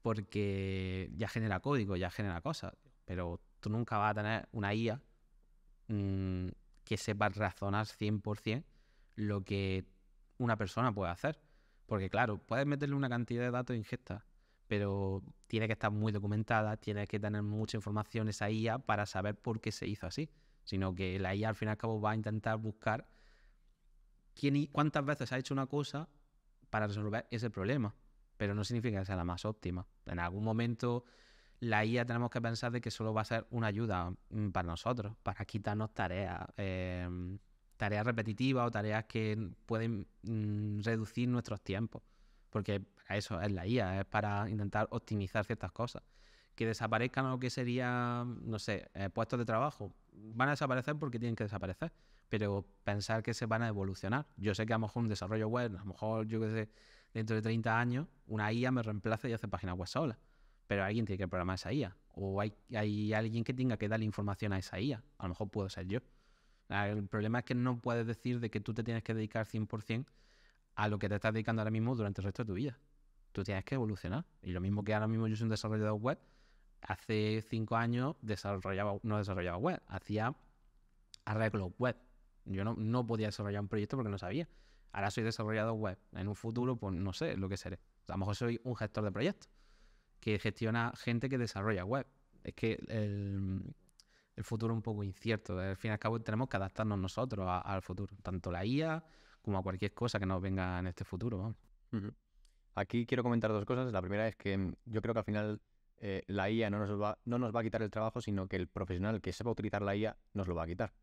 B: porque ya genera código, ya genera cosas. Pero tú nunca vas a tener una IA mm, que sepa razonar 100% lo que una persona puede hacer. Porque claro, puedes meterle una cantidad de datos ingesta, pero tiene que estar muy documentada, tiene que tener mucha información esa IA para saber por qué se hizo así. Sino que la IA al fin y al cabo va a intentar buscar quién y cuántas veces ha hecho una cosa para resolver ese problema. Pero no significa que sea la más óptima. En algún momento la IA tenemos que pensar de que solo va a ser una ayuda mm, para nosotros, para quitarnos tareas, em, tareas repetitivas o tareas que pueden mm, reducir nuestros tiempos. Porque eso es la IA, es para intentar optimizar ciertas cosas. Que desaparezcan lo que sería, no sé, eh, puestos de trabajo. Van a desaparecer porque tienen que desaparecer. Pero pensar que se van a evolucionar. Yo sé que a lo mejor un desarrollo web, a lo mejor yo que sé, dentro de 30 años, una IA me reemplaza y hace páginas web sola pero alguien tiene que programar esa IA. O hay, hay alguien que tenga que darle información a esa IA. A lo mejor puedo ser yo. El problema es que no puedes decir de que tú te tienes que dedicar 100% a lo que te estás dedicando ahora mismo durante el resto de tu vida. tú tienes que evolucionar. Y lo mismo que ahora mismo yo soy un desarrollador web, hace cinco años desarrollaba, no desarrollaba web, hacía arreglos web. Yo no, no podía desarrollar un proyecto porque no sabía. Ahora soy desarrollador web. En un futuro, pues no sé lo que seré. A lo mejor soy un gestor de proyectos que gestiona gente que desarrolla web. Es que el, futuro es un poco incierto. Al fin y al cabo tenemos que adaptarnos nosotros al futuro, tanto la IA como a cualquier cosa que nos venga en este futuro.
A: Aquí quiero comentar dos cosas. La primera es que mm, yo creo que al final eh, la IA no nos, va, no nos va a quitar el trabajo, sino que el profesional que sepa utilizar la IA nos lo va a quitar.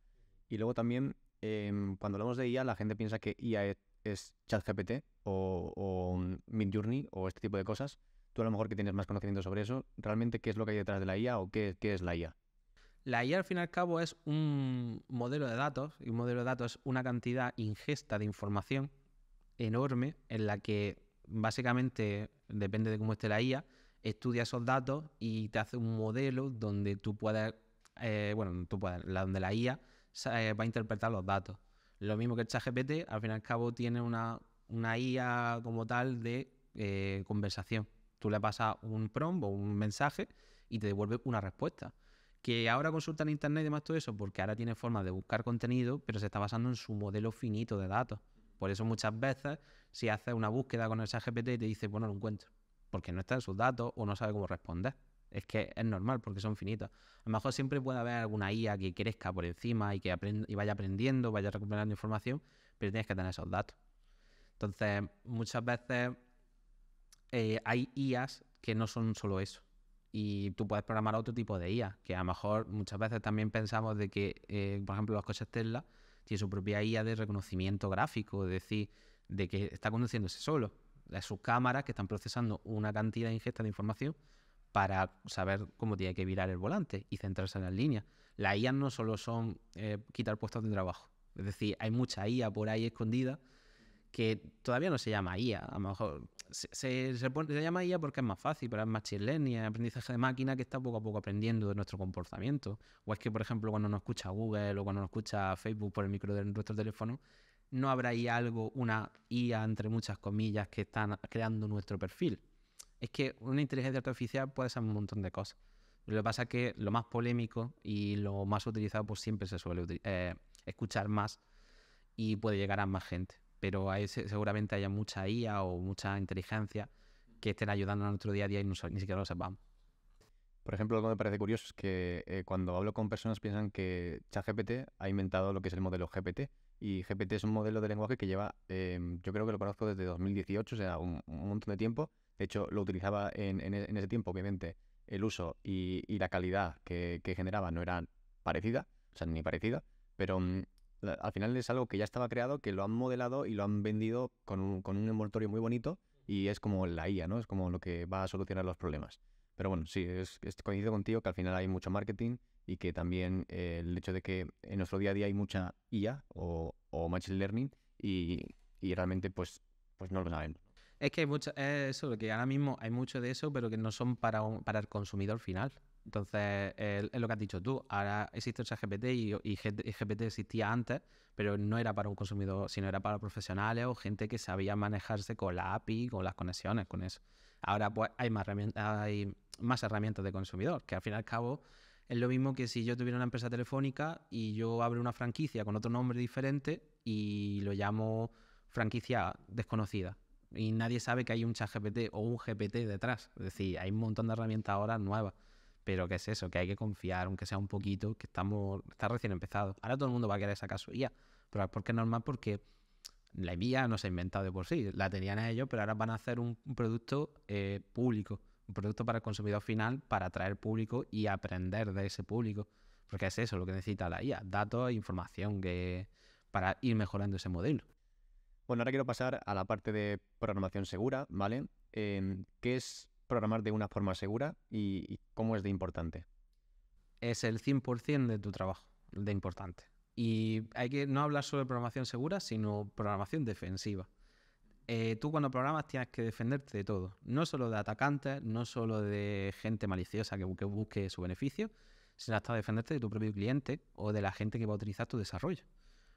A: Y luego también, em, cuando hablamos de IA, la gente piensa que IA es, ChatGPT o, o Midjourney o este tipo de cosas. Tú a lo mejor que tienes más conocimiento sobre eso, ¿realmente qué es lo que hay detrás de la IA o qué, es la IA?
B: La IA al fin y al cabo es un modelo de datos y un modelo de datos es una cantidad ingesta de información enorme en la que básicamente, depende de cómo esté la IA, estudia esos datos y te hace un modelo donde tú puedes, eh, bueno, tú puedes, donde la IA eh, va a interpretar los datos. Lo mismo que el ChatGPT, al fin y al cabo tiene una, una IA como tal de eh, conversación. Tú le pasas un prompt o un mensaje y te devuelve una respuesta. Que ahora consulta en internet y demás todo eso, porque ahora tiene forma de buscar contenido, pero se está basando en su modelo finito de datos. Por eso muchas veces, si haces una búsqueda con el ChatGPT te dice, bueno, lo encuentro porque no está en sus datos o no sabe cómo responder. Es que es normal porque son finitos. A lo mejor siempre puede haber alguna IA que crezca por encima y que y vaya aprendiendo, vaya recuperando información, pero tienes que tener esos datos. Entonces, muchas veces eh, hay IAs que no son solo eso. Y tú puedes programar otro tipo de IA, que a lo mejor muchas veces también pensamos de que, eh, por ejemplo, los coches Tesla tienen su propia IA de reconocimiento gráfico, es decir, de que está conduciéndose solo de sus cámaras que están procesando una cantidad ingesta de información para saber cómo tiene que virar el volante y centrarse en las líneas. Las IA no solo son eh, quitar puestos de trabajo, es decir, hay mucha IA por ahí escondida que todavía no se llama IA. A lo mejor se, se, llama IA porque es más fácil, pero es machine learning, es aprendizaje de máquina que está poco a poco aprendiendo de nuestro comportamiento. O es que, por ejemplo, cuando nos escucha Google o cuando nos escucha Facebook por el micro de nuestro teléfono, no habrá ahí algo, una IA entre muchas comillas que están creando nuestro perfil. Es que una inteligencia artificial puede ser un montón de cosas. Lo que pasa es que lo más polémico y lo más utilizado pues siempre se suele eh, escuchar más y puede llegar a más gente. Pero ahí seguramente haya mucha IA o mucha inteligencia que estén ayudando a nuestro día a día y ni siquiera lo sepamos.
A: Por ejemplo, lo que me parece curioso es que eh, cuando hablo con personas piensan que ChatGPT ha inventado lo que es el modelo GPT, y GPT es un modelo de lenguaje que lleva, em, yo creo que lo conozco desde 2018, o sea, un, montón de tiempo. De hecho, lo utilizaba en, e, ese tiempo, obviamente, el uso y, la calidad que, generaba no eran parecida, o sea, ni parecida, pero mm, al final es algo que ya estaba creado, que lo han modelado y lo han vendido con un, con un envoltorio muy bonito y es como la IA, ¿no? Es como lo que va a solucionar los problemas. Pero bueno, sí, es, coincido contigo que al final hay mucho marketing y que también eh, el hecho de que en nuestro día a día hay mucha IA o, Machine Learning y, realmente pues, pues no lo saben.
B: Es que hay mucho, eso, que ahora mismo hay mucho de eso, pero que no son para, para el consumidor final. Entonces, es lo que has dicho tú. Ahora existe el GPT y, y, GPT existía antes, pero no era para un consumidor, sino era para profesionales o gente que sabía manejarse con la API, con las conexiones, con eso. Ahora pues hay más herramientas, hay más herramientas de consumidor, que al fin y al cabo es lo mismo que si yo tuviera una empresa telefónica y yo abro una franquicia con otro nombre diferente y lo llamo franquicia desconocida. Y nadie sabe que hay un chat GPT o un GPT detrás. Es decir, hay un montón de herramientas ahora nuevas. Pero ¿qué es eso? Que hay que confiar, aunque sea un poquito, que estamos, está recién empezado. Ahora todo el mundo va a querer sacar su IA. Pero ¿por qué normal? Porque la IA no se ha inventado de por sí. La tenían ellos, pero ahora van a hacer un, producto eh, público un producto para el consumidor final para atraer público y aprender de ese público. Porque es eso lo que necesita la IA, datos e información que, para ir mejorando ese modelo.
A: Bueno, ahora quiero pasar a la parte de programación segura, ¿vale? Em, ¿Qué es programar de una forma segura y, cómo es de importante?
B: Es el 100% de tu trabajo, de importante. Y hay que no hablar solo de programación segura, sino programación defensiva. Eh, tú cuando programas tienes que defenderte de todo, no solo de atacantes, no solo de gente maliciosa que, busque su beneficio, sino hasta defenderte de tu propio cliente o de la gente que va a utilizar tu desarrollo.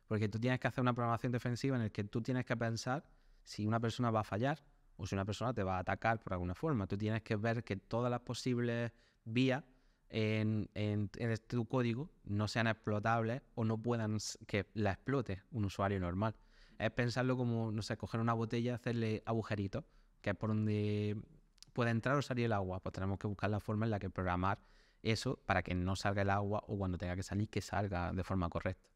B: Porque tú tienes que hacer una programación defensiva en la que tú tienes que pensar si una persona va a fallar o si una persona te va a atacar por alguna forma. Tú tienes que ver que todas las posibles vías en, en, tu código no sean explotables o no puedan que la explote un usuario normal. Es pensarlo como, no sé, coger una botella y hacerle agujeritos, que es por donde puede entrar o salir el agua. Pues tenemos que buscar la forma en la que programar eso para que no salga el agua o cuando tenga que salir que salga de forma correcta.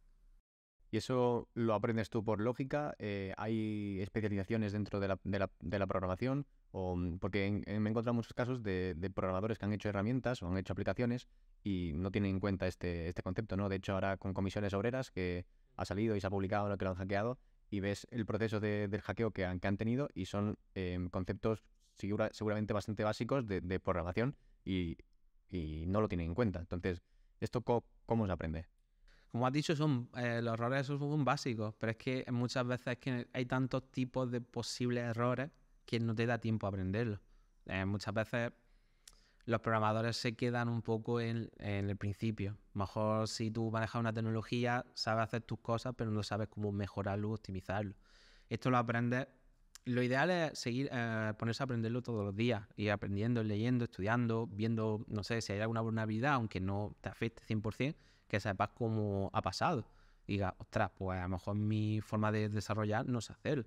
A: ¿Y eso lo aprendes tú por lógica? Eh, ¿Hay especializaciones dentro de la, de la, de la programación? O, mm, porque me he encontrado muchos casos de, programadores que han hecho herramientas o han hecho aplicaciones y no tienen en cuenta este, este concepto, ¿no? De hecho, ahora con comisiones obreras que ha salido y se ha publicado lo que lo han hackeado y ves el proceso de, del hackeo que han, tenido y son eh, conceptos seguramente bastante básicos de, de programación y, y, no lo tienen en cuenta. Entonces, ¿esto cómo se aprende?
B: Como has dicho, son eh, los errores son básicos, pero es que muchas veces que hay tantos tipos de posibles errores que no te da tiempo a aprenderlos. Eh, muchas veces los programadores se quedan un poco en, en, el principio. Mejor si tú manejas una tecnología, sabes hacer tus cosas, pero no sabes cómo mejorarlo, optimizarlo. Esto lo aprendes. Lo ideal es seguir, eh, ponerse a aprenderlo todos los días, ir aprendiendo, leyendo, estudiando, viendo, no sé, si hay alguna vulnerabilidad, aunque no te afecte 100%, que sepas cómo ha pasado. diga, ostras, pues a lo mejor mi forma de desarrollar no sé hacerlo.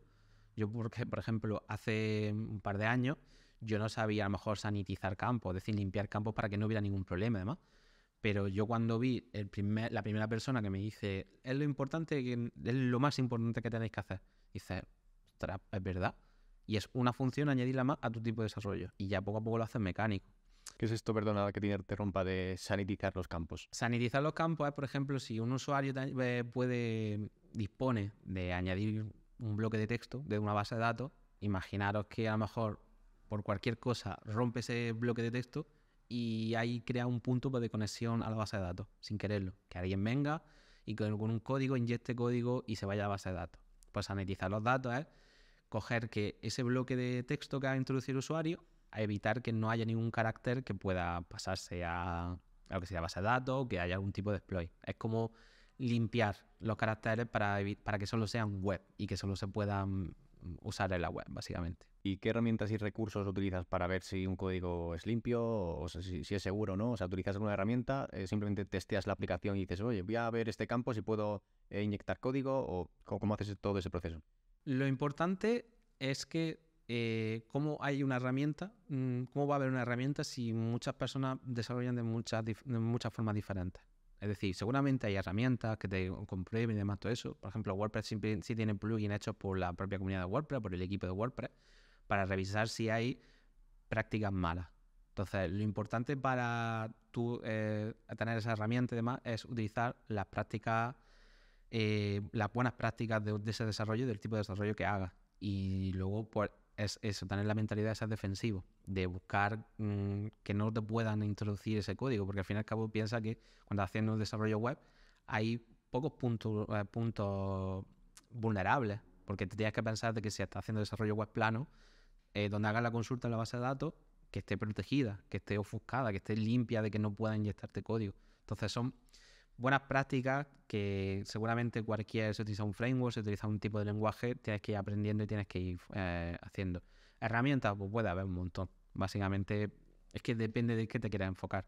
B: Yo, porque, por ejemplo, hace un par de años yo no sabía a lo mejor sanitizar campos, es decir, limpiar campos para que no hubiera ningún problema, además. Pero yo cuando vi el primer, la primera persona que me dice, es lo importante, es lo más importante que tenéis que hacer, dice, ostras, es verdad. Y es una función añadirla más a tu tipo de desarrollo. Y ya poco a poco lo haces mecánico.
A: ¿Qué es esto, perdona, que te interrumpa de sanitizar los campos?
B: Sanitizar los campos es, por ejemplo, si un usuario eh, puede, dispone de añadir un bloque de texto de una base de datos, imaginaros que a lo mejor por cualquier cosa rompe ese bloque de texto y ahí crea un punto de conexión a la base de datos, sin quererlo. Que alguien venga y con, un código inyecte código y se vaya a la base de datos. Pues sanitizar los datos es coger que ese bloque de texto que ha introducido el usuario a evitar que no haya ningún carácter que pueda pasarse a, lo que sea base de datos o que haya algún tipo de exploit. Es como limpiar los caracteres para, para que solo sean web y que solo se puedan usar en la web, básicamente.
A: ¿Y qué herramientas y recursos utilizas para ver si un código es limpio o si, es seguro o no? O sea, ¿utilizas alguna herramienta? Eh, ¿Simplemente testeas la aplicación y dices, oye, voy a ver este campo si puedo eh, inyectar código? ¿O cómo haces todo ese proceso?
B: Lo importante es que eh, cómo hay una herramienta, mm, cómo va a haber una herramienta si muchas personas desarrollan de muchas, de muchas formas diferentes. Es decir, seguramente hay herramientas que te comprueben y demás todo eso. Por ejemplo, WordPress sí, tiene plugins hechos por la propia comunidad de WordPress, por el equipo de WordPress, para revisar si hay prácticas malas. Entonces, lo importante para tú eh, tener esa herramienta y demás es utilizar las prácticas, eh, las buenas prácticas de, de, ese desarrollo, del tipo de desarrollo que hagas. Y luego, pues, es eso, tener la mentalidad de ser defensivo, de buscar mm, que no te puedan introducir ese código, porque al fin y al cabo piensa que cuando haciendo un desarrollo web hay pocos puntos, eh, puntos vulnerables, porque te tienes que pensar de que si estás haciendo desarrollo web plano, eh, donde hagas la consulta en la base de datos, que esté protegida, que esté ofuscada, que esté limpia de que no pueda inyectarte código. Entonces son buenas prácticas que seguramente cualquier, se utiliza un framework, se utiliza un tipo de lenguaje, tienes que ir aprendiendo y tienes que ir eh, haciendo. Herramientas, pues puede haber un montón. Básicamente es que depende de qué te quieras enfocar.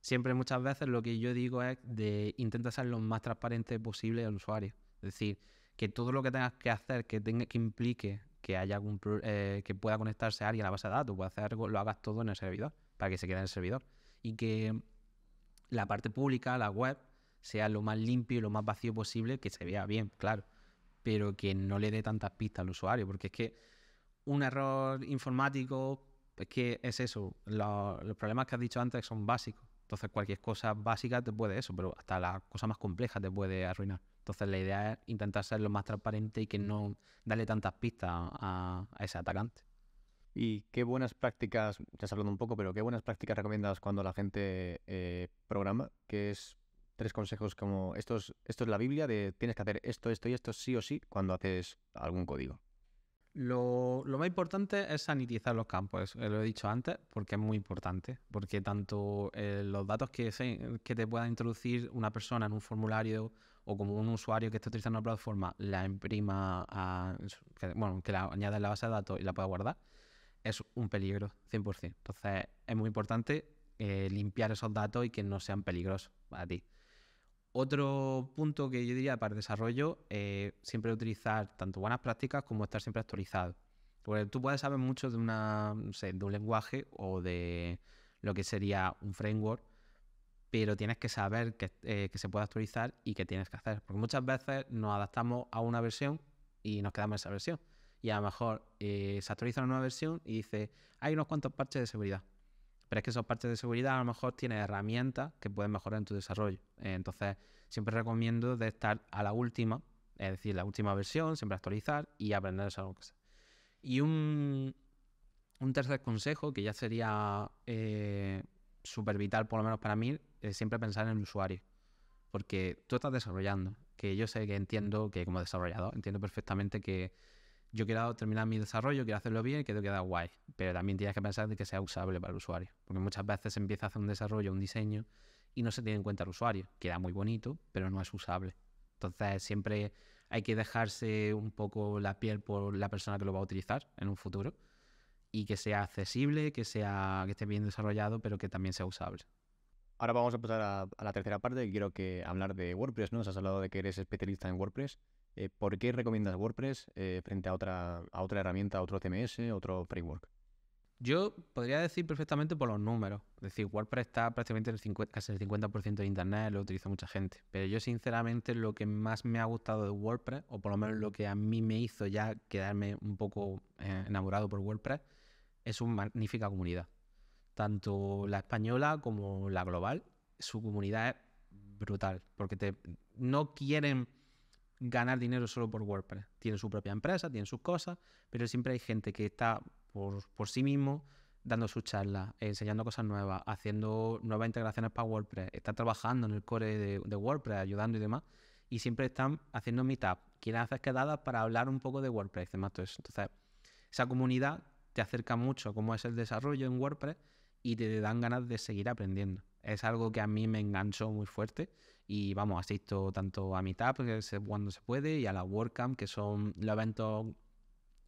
B: Siempre muchas veces lo que yo digo es de intentar ser lo más transparente posible al usuario. Es decir, que todo lo que tengas que hacer que tenga que implique que haya algún eh, que pueda conectarse a alguien a la base de datos, pueda hacer algo, lo hagas todo en el servidor, para que se quede en el servidor. Y que la parte pública, la web, sea lo más limpio y lo más vacío posible, que se vea bien, claro, pero que no le dé tantas pistas al usuario, porque es que un error informático, es que es eso, los problemas que has dicho antes son básicos. Entonces cualquier cosa básica te puede eso, pero hasta la cosa más compleja te puede arruinar. Entonces la idea es intentar ser lo más transparente y que no darle tantas pistas a, ese atacante.
A: ¿Y qué buenas prácticas, ya has hablado un poco, pero qué buenas prácticas recomiendas cuando la gente eh, programa? ¿Qué es tres consejos como esto es, esto es la Biblia de tienes que hacer esto, esto y esto sí o sí cuando haces algún código.
B: Lo, lo más importante es sanitizar los campos, lo he dicho antes, porque es muy importante, porque tanto eh, los datos que, se, que te pueda introducir una persona en un formulario o como un usuario que esté utilizando una plataforma la imprima, que, bueno, que la añada en la base de datos y la pueda guardar, es un peligro, 100%. Entonces es muy importante eh, limpiar esos datos y que no sean peligrosos para ti. Otro punto que yo diría para el desarrollo, eh, siempre utilizar tanto buenas prácticas como estar siempre actualizado. Porque tú puedes saber mucho de, una, de un lenguaje o de lo que sería un framework, pero tienes que saber que, eh, que, se puede actualizar y qué tienes que hacer. Porque muchas veces nos adaptamos a una versión y nos quedamos en esa versión. Y a lo mejor eh, se actualiza una nueva versión y dice, hay unos cuantos parches de seguridad. Pero es que esos parches de seguridad a lo mejor tienen herramientas que pueden mejorar en tu desarrollo. entonces, siempre recomiendo estar a la última, es decir, la última versión, siempre actualizar y aprender algo que sea. Y un, tercer consejo, que ya sería eh, súper vital, por lo menos para mí, es siempre pensar en el usuario. Porque tú estás desarrollando, que yo sé que entiendo que como desarrollador, entiendo perfectamente que yo quiero terminar mi desarrollo, quiero hacerlo bien y quiero quedar guay. Pero también tienes que pensar de que sea usable para el usuario. Porque muchas veces se empieza a hacer un desarrollo, un diseño, y no se tiene en cuenta el usuario. Queda muy bonito, pero no es usable. Entonces siempre hay que dejarse un poco la piel por la persona que lo va a utilizar en un futuro. Y que sea accesible, que sea que esté bien desarrollado, pero que también sea usable.
A: Ahora vamos a pasar a, la tercera parte, quiero que hablar de WordPress, ¿no? Has hablado de que eres especialista en WordPress. Eh, ¿Por qué recomiendas WordPress eh, frente a otra, a otra herramienta, a otro CMS, otro framework?
B: Yo podría decir perfectamente por los números. Es decir, WordPress está prácticamente el 50, casi el 50% de Internet, lo utiliza mucha gente. Pero yo sinceramente lo que más me ha gustado de WordPress, o por lo menos lo que a mí me hizo ya quedarme un poco eh, enamorado por WordPress, es una magnífica comunidad. Tanto la española como la global, su comunidad es brutal. Porque te, no quieren ganar dinero solo por WordPress. Tiene su propia empresa, tiene sus cosas, pero siempre hay gente que está por, sí mismo dando sus charlas, enseñando cosas nuevas, haciendo nuevas integraciones para WordPress, está trabajando en el core de, WordPress, ayudando y demás, y siempre están haciendo meetup, quieren hacer quedadas para hablar un poco de WordPress y demás, eso. Entonces, esa comunidad te acerca mucho a cómo es el desarrollo en WordPress y te dan ganas de seguir aprendiendo. Es algo que a mí me enganchó muy fuerte y vamos, asisto tanto a Meetup, que es cuando se puede, y a la WordCamp, que son los eventos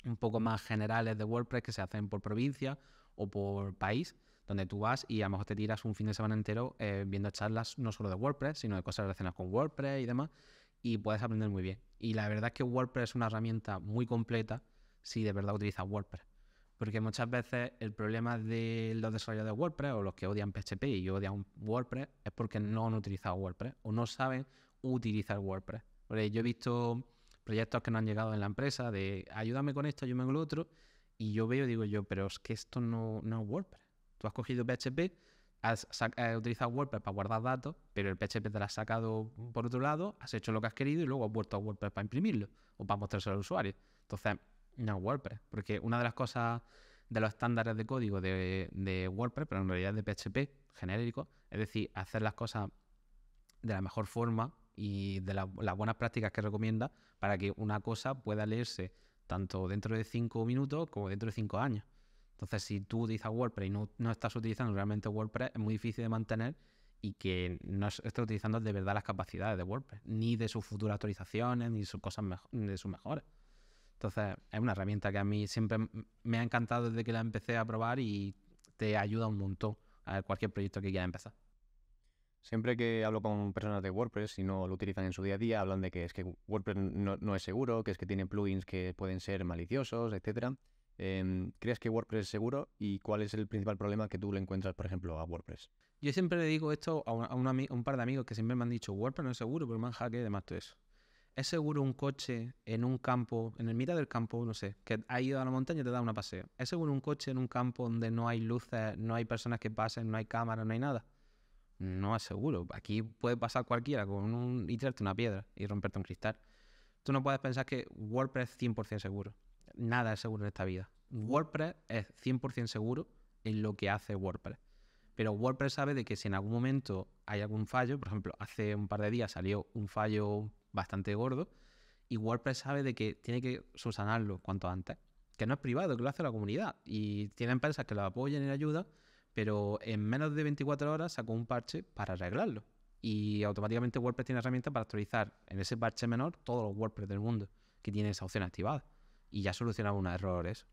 B: un poco más generales de WordPress que se hacen por provincia o por país, donde tú vas y a lo mejor te tiras un fin de semana entero eh, viendo charlas no solo de WordPress, sino de cosas relacionadas con WordPress y demás, y puedes aprender muy bien. Y la verdad es que WordPress es una herramienta muy completa si de verdad utilizas WordPress. Porque muchas veces el problema de los desarrolladores de WordPress o los que odian PHP y odian WordPress es porque no han utilizado WordPress o no saben utilizar WordPress. Porque yo he visto proyectos que no han llegado en la empresa de ayúdame con esto, ayúdame con lo otro, y yo veo digo yo, pero es que esto no, no es WordPress. Tú has cogido PHP, has, utilizado WordPress para guardar datos, pero el PHP te lo has sacado por otro lado, has hecho lo que has querido y luego has vuelto a WordPress para imprimirlo o para mostrárselo al usuario. Entonces, no es WordPress, porque una de las cosas de los estándares de código de, WordPress, pero en realidad de PHP genérico, es decir, hacer las cosas de la mejor forma y de las buenas prácticas que recomienda para que una cosa pueda leerse tanto dentro de cinco minutos como dentro de cinco años. Entonces, si tú utilizas WordPress y no, estás utilizando realmente WordPress, es muy difícil de mantener y que no estés utilizando de verdad las capacidades de WordPress, ni de sus futuras actualizaciones, ni de sus cosas de sus mejores. Entonces, es una herramienta que a mí siempre me ha encantado desde que la empecé a probar y te ayuda un montón a cualquier proyecto que quieras empezar.
A: Siempre que hablo con personas de WordPress y no lo utilizan en su día a día, hablan de que es que WordPress no, es seguro, que es que tiene plugins que pueden ser maliciosos, etcétera. Em, ¿Crees que WordPress es seguro y cuál es el principal problema que tú le encuentras, por ejemplo, a WordPress?
B: Yo siempre le digo esto a, un par de amigos que siempre me han dicho, WordPress no es seguro, pero me han hackeado y demás todo eso. ¿Es seguro un coche en un campo, en el mitad del campo, no sé, que ha ido a la montaña y te da una paseo? ¿Es seguro un coche en un campo donde no hay luces, no hay personas que pasen, no hay cámaras, no hay nada? no es seguro. Aquí puede pasar cualquiera con un, y tirarte una piedra y romperte un cristal. Tú no puedes pensar que WordPress es 100% seguro. Nada es seguro en esta vida. WordPress es 100% seguro en lo que hace WordPress. Pero WordPress sabe de que si en algún momento hay algún fallo, por ejemplo, hace un par de días salió un fallo bastante gordo, y WordPress sabe de que tiene que subsanarlo cuanto antes. Que no es privado, que lo hace la comunidad. Y tienen empresas que lo apoyan y ayudan, pero en menos de 24 horas sacó un parche para arreglarlo. Y automáticamente WordPress tiene herramientas para actualizar en ese parche menor todos los WordPress del mundo que tienen esa opción activada. Y ya solucionaba unos errores.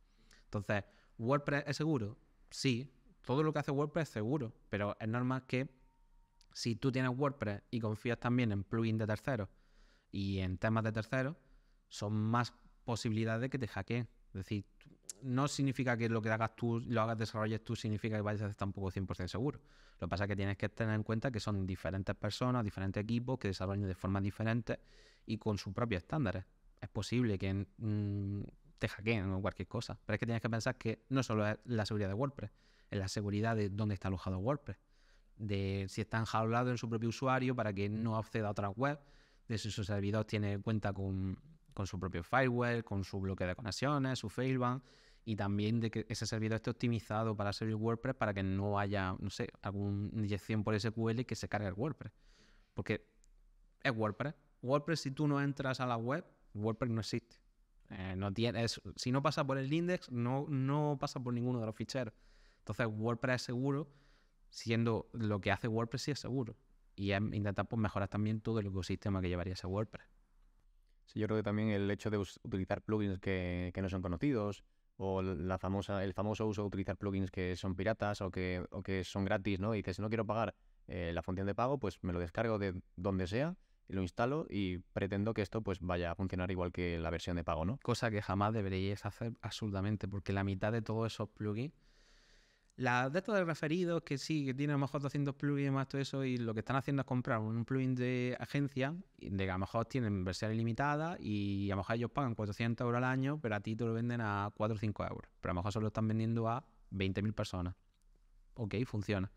B: Entonces, ¿WordPress es seguro? Sí, todo lo que hace WordPress es seguro, pero es normal que si tú tienes WordPress y confías también en plugins de terceros y en temas de terceros, son más posibilidades de que te hackeen. Es decir, no significa que lo que hagas tú, lo hagas desarrolles tú, significa que vayas a estar tampoco 100% seguro. Lo que pasa es que tienes que tener en cuenta que son diferentes personas, diferentes equipos que desarrollan de forma diferente y con sus propios estándares. Es posible que mm, te hackeen o cualquier cosa, pero es que tienes que pensar que no solo es la seguridad de WordPress, es la seguridad de dónde está alojado WordPress, de si está enjaulado en su propio usuario para que no acceda a otras web, de si su servidor tiene cuenta con, con su propio firewall, con su bloque de conexiones, su failban y también de que ese servidor esté optimizado para servir WordPress para que no haya, no sé, alguna inyección por SQL que se cargue el WordPress. Porque es WordPress. WordPress, si tú no entras a la web, WordPress no existe. Eh, no tiene, si no pasa por el index, no, no pasa por ninguno de los ficheros. Entonces, WordPress es seguro, siendo lo que hace WordPress sí es seguro. Y intentar pues, mejorar también todo el ecosistema que llevaría ese WordPress.
A: Sí, yo creo que también el hecho de utilizar plugins que, que no son conocidos, o la famosa, el famoso uso de utilizar plugins que son piratas o que, o que son gratis, ¿no? Y dices, si no quiero pagar eh, la función de pago, pues me lo descargo de donde sea, y lo instalo y pretendo que esto pues vaya a funcionar igual que la versión de pago, ¿no?
B: Cosa que jamás deberíais hacer absolutamente, porque la mitad de todos esos plugins la de estos de referidos, que sí, que tiene a lo mejor 200 plugins más todo eso, y lo que están haciendo es comprar un plugin de agencia, de que a lo mejor tienen versión ilimitada, y a lo mejor ellos pagan 400 euros al año, pero a ti te lo venden a 4 o 5 euros. Pero a lo mejor solo lo están vendiendo a 20.000 personas. Ok, funciona.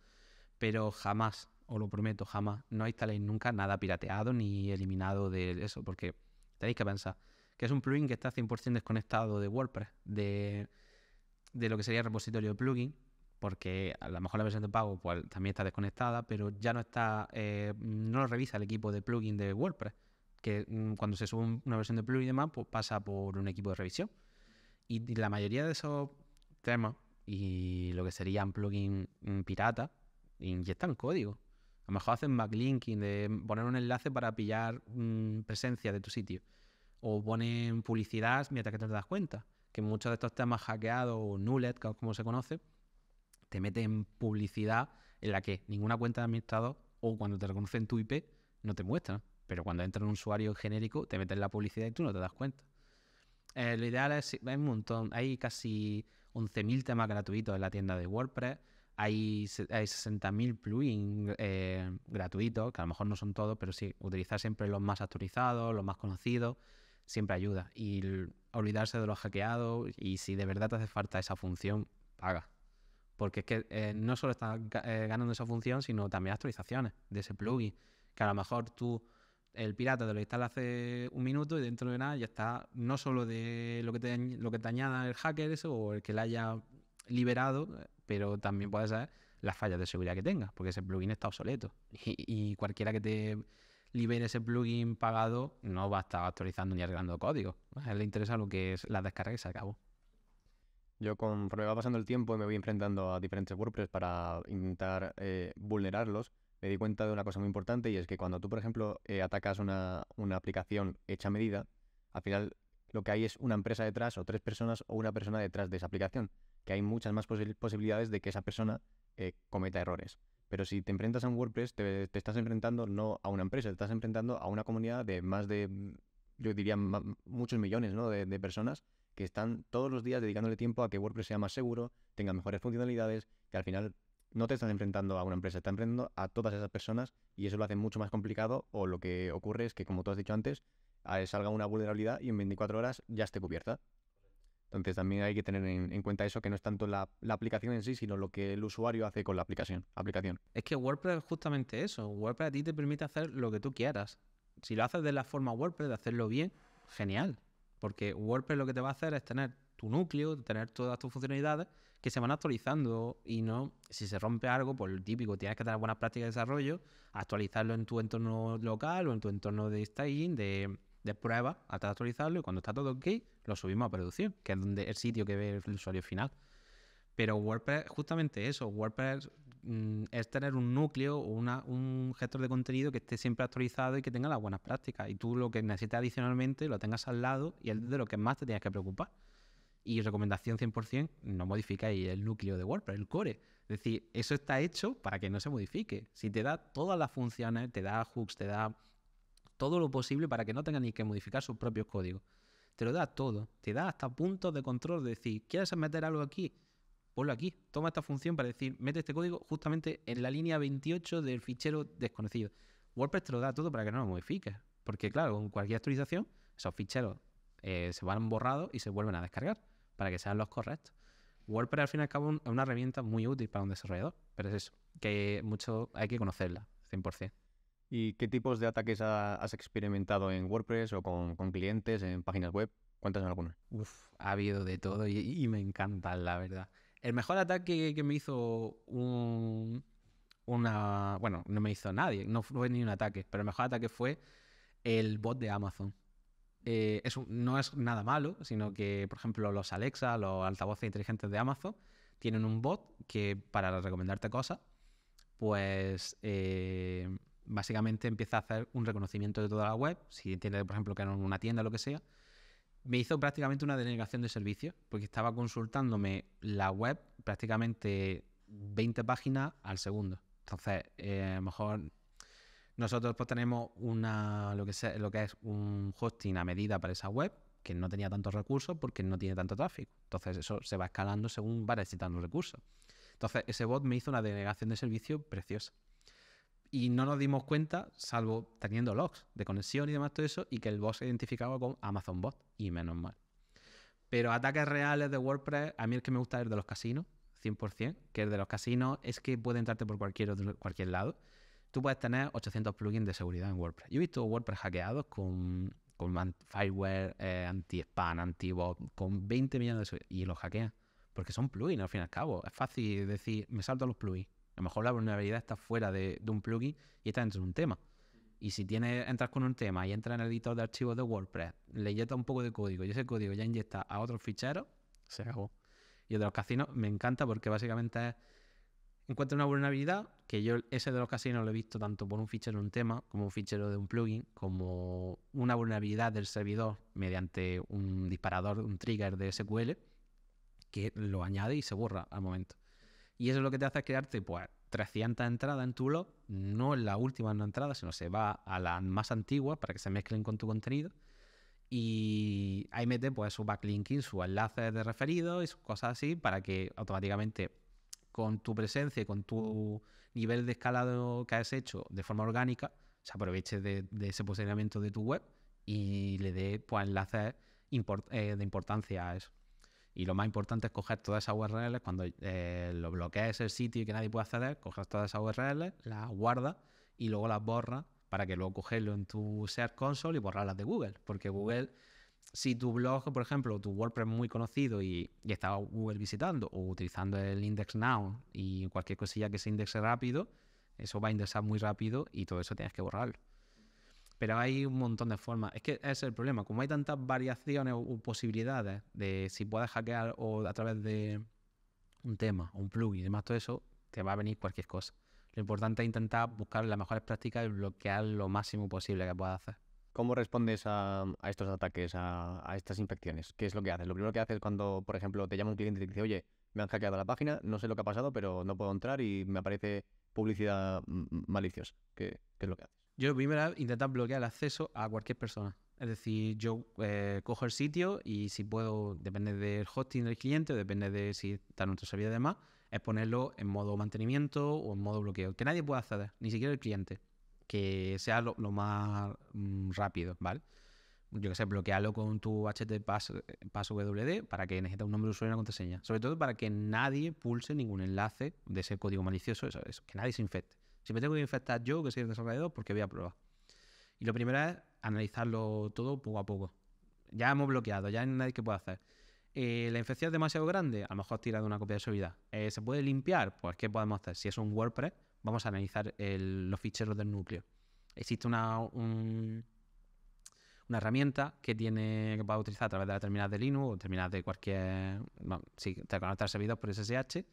B: Pero jamás, os lo prometo, jamás, no instaléis nunca nada pirateado ni eliminado de eso, porque tenéis que pensar que es un plugin que está 100% desconectado de WordPress, de, de lo que sería el repositorio de plugin porque a lo mejor la versión de pago pues, también está desconectada, pero ya no está, eh, no lo revisa el equipo de plugin de WordPress, que mm, cuando se sube una versión de plugin y demás, pues pasa por un equipo de revisión. Y, la mayoría de esos temas y lo que serían plugins mm, pirata inyectan código. A lo mejor hacen backlinking de poner un enlace para pillar mm, presencia de tu sitio. O ponen publicidad mientras que te das cuenta. Que muchos de estos temas hackeados o nullet, como se conoce, te meten publicidad en la que ninguna cuenta de administrador o cuando te reconocen tu IP no te muestran. Pero cuando entra un usuario genérico te meten la publicidad y tú no te das cuenta. Eh, lo ideal es, hay un montón, hay casi 11.000 temas gratuitos en la tienda de WordPress, hay, hay 60.000 plugins eh, gratuitos, que a lo mejor no son todos, pero sí, utilizar siempre los más actualizados, los más conocidos, siempre ayuda. Y olvidarse de los hackeados y si de verdad te hace falta esa función, paga. Porque es que eh, no solo estás eh, ganando esa función, sino también actualizaciones de ese plugin. Que a lo mejor tú, el pirata te lo instala hace un minuto y dentro de nada ya está no solo de lo que te, lo que te añada el hacker eso, o el que le haya liberado, pero también puede ser las fallas de seguridad que tenga, porque ese plugin está obsoleto. Y, cualquiera que te libere ese plugin pagado no va a estar actualizando ni arreglando código. A él le interesa lo que es la descarga y se acabó.
A: Yo conforme va pasando el tiempo y me voy enfrentando a diferentes WordPress para intentar eh, vulnerarlos, me di cuenta de una cosa muy importante y es que cuando tú, por ejemplo, eh, atacas una, aplicación hecha a medida, al final lo que hay es una empresa detrás o tres personas o una persona detrás de esa aplicación, que hay muchas más posibilidades de que esa persona eh, cometa errores. Pero si te enfrentas a un WordPress, te, estás enfrentando no a una empresa, te estás enfrentando a una comunidad de más de, yo diría, muchos millones ¿no? de personas que están todos los días dedicándole tiempo a que WordPress sea más seguro, tenga mejores funcionalidades, que al final no te estás enfrentando a una empresa, estás enfrentando a todas esas personas y eso lo hace mucho más complicado o lo que ocurre es que, como tú has dicho antes, salga una vulnerabilidad y en 24 horas ya esté cubierta. Entonces también hay que tener en, cuenta eso, que no es tanto la, aplicación en sí, sino lo que el usuario hace con la aplicación. aplicación.
B: Es que WordPress es justamente eso. WordPress a ti te permite hacer lo que tú quieras. Si lo haces de la forma WordPress, de hacerlo bien, genial. Porque WordPress lo que te va a hacer es tener tu núcleo, tener todas tus funcionalidades que se van actualizando y no, si se rompe algo, pues lo típico, tienes que tener buenas prácticas de desarrollo, actualizarlo en tu entorno local o en tu entorno de staging, de, de prueba, hasta actualizarlo y cuando está todo ok, lo subimos a producción, que es donde el sitio que ve el usuario final. Pero WordPress, justamente eso, WordPress Mm, es tener un núcleo o un gestor de contenido que esté siempre actualizado y que tenga las buenas prácticas. Y tú lo que necesitas adicionalmente lo tengas al lado y es de lo que más te tienes que preocupar. Y recomendación 100%, no modificáis el núcleo de WordPress, el core. Es decir, eso está hecho para que no se modifique. Si te da todas las funciones, te da hooks, te da todo lo posible para que no tengan ni que modificar sus propios códigos. Te lo da todo. Te da hasta puntos de control de decir, ¿quieres meter algo aquí? Ponlo aquí. Toma esta función para decir, mete este código justamente en la línea 28 del fichero desconocido. WordPress te lo da todo para que no lo modifiques. Porque claro, con cualquier actualización, esos ficheros eh, se van borrados y se vuelven a descargar para que sean los correctos. WordPress al fin y al cabo es una herramienta muy útil para un desarrollador, pero es eso, que mucho hay que conocerla, 100%.
A: ¿Y qué tipos de ataques has experimentado en WordPress o con, clientes, en páginas web? Cuéntanos alguna.
B: Uf, ha habido de todo y, me encanta, la verdad. El mejor ataque que me hizo un, una... Bueno, no me hizo nadie, no fue ni un ataque, pero el mejor ataque fue el bot de Amazon. Eh, no es nada malo, sino que, por ejemplo, los Alexa, los altavoces inteligentes de Amazon, tienen un bot que para recomendarte cosas, pues eh, básicamente empieza a hacer un reconocimiento de toda la web, si entiende, por ejemplo, que era una tienda o lo que sea, me hizo prácticamente una denegación de servicio, porque estaba consultándome la web prácticamente 20 páginas al segundo. Entonces, eh, a lo mejor nosotros pues tenemos una, lo, que lo que es un hosting a medida para esa web, que no tenía tantos recursos porque no tiene tanto tráfico. Entonces eso se va escalando según va necesitando recursos. Entonces ese bot me hizo una denegación de servicio preciosa. Y no nos dimos cuenta, salvo teniendo logs de conexión y demás, todo eso, y que el bot se identificaba con Amazon Bot, y menos mal. Pero ataques reales de WordPress, a mí el que me gusta es el de los casinos, 100%, que el de los casinos es que puede entrarte por cualquier, cualquier lado tú puedes tener 800 plugins de seguridad en WordPress. Yo he visto WordPress hackeados con, con fireware, eh, anti-spam, anti-bot, con 20 millones de y los hackean. Porque son plugins, al fin y al cabo. Es fácil decir, me salto los plugins. A lo mejor la vulnerabilidad está fuera de, un plugin y está dentro de un tema. Y si tienes, entras con un tema y entras en el editor de archivos de WordPress, le inyecta un poco de código y ese código ya inyecta a otros ficheros, se acabó. Y el de los casinos me encanta porque básicamente es encuentra una vulnerabilidad, que yo ese de los casinos lo he visto tanto por un fichero de un tema, como un fichero de un plugin, como una vulnerabilidad del servidor mediante un disparador, un trigger de SQL, que lo añade y se borra al momento. Y eso es lo que te hace crearte pues 300 entradas en tu blog, no en la última entrada, sino se va a las más antiguas para que se mezclen con tu contenido. Y ahí mete pues su backlinking, su enlaces de referido y sus cosas así para que automáticamente con tu presencia y con tu nivel de escalado que has hecho de forma orgánica, se aproveche de, ese posicionamiento de tu web y le dé pues, enlaces eh, de importancia a eso. Y lo más importante es coger todas esas URLs, cuando eh, lo bloquees el sitio y que nadie pueda acceder, coges todas esas URLs, las guardas y luego las borras para que luego cogerlo en tu Search Console y borrarlas de Google. Porque Google si tu blog, por ejemplo, tu WordPress muy conocido y, y está Google visitando o utilizando el Index Now y cualquier cosilla que se indexe rápido, eso va a indexar muy rápido y todo eso tienes que borrarlo. Pero hay un montón de formas. Es que ese es el problema. Como hay tantas variaciones o posibilidades de si puedes hackear o a través de un tema, un plugin y demás, todo eso, te va a venir cualquier cosa. Lo importante es intentar buscar las mejores prácticas y bloquear lo máximo posible que puedas hacer.
A: ¿Cómo respondes a, estos ataques, a, estas infecciones? ¿Qué es lo que haces? Lo primero que haces cuando, por ejemplo, te llama un cliente y te dice, oye, me han hackeado la página, no sé lo que ha pasado, pero no puedo entrar y me aparece publicidad maliciosa. ¿Qué, es lo que haces?
B: Yo primero intentar bloquear el acceso a cualquier persona. Es decir, yo eh, cojo el sitio y si puedo, depende del hosting del cliente, depende de si está nuestro servidor y demás, es ponerlo en modo mantenimiento o en modo bloqueo. Que nadie pueda acceder, ni siquiera el cliente que sea lo, más mm, rápido, ¿vale? Yo que sé, bloquearlo con tu HTTPS WD para que necesite un nombre de usuario y una contraseña. Sobre todo para que nadie pulse ningún enlace de ese código malicioso, eso, eso que nadie se infecte. Si me tengo que infectar yo, que soy el desarrollador, porque voy a probar. Y lo primero es analizarlo todo poco a poco. Ya hemos bloqueado, ya hay nadie que pueda hacer. Eh, ¿La infección es demasiado grande? A lo mejor tira de una copia de seguridad. Eh, ¿Se puede limpiar? Pues ¿qué podemos hacer? Si es un WordPress, vamos a analizar los ficheros del núcleo. Existe una, una herramienta que tiene que puede utilizar a través de la terminal de Linux o terminal de cualquier. si te conectas al servidor por SSH.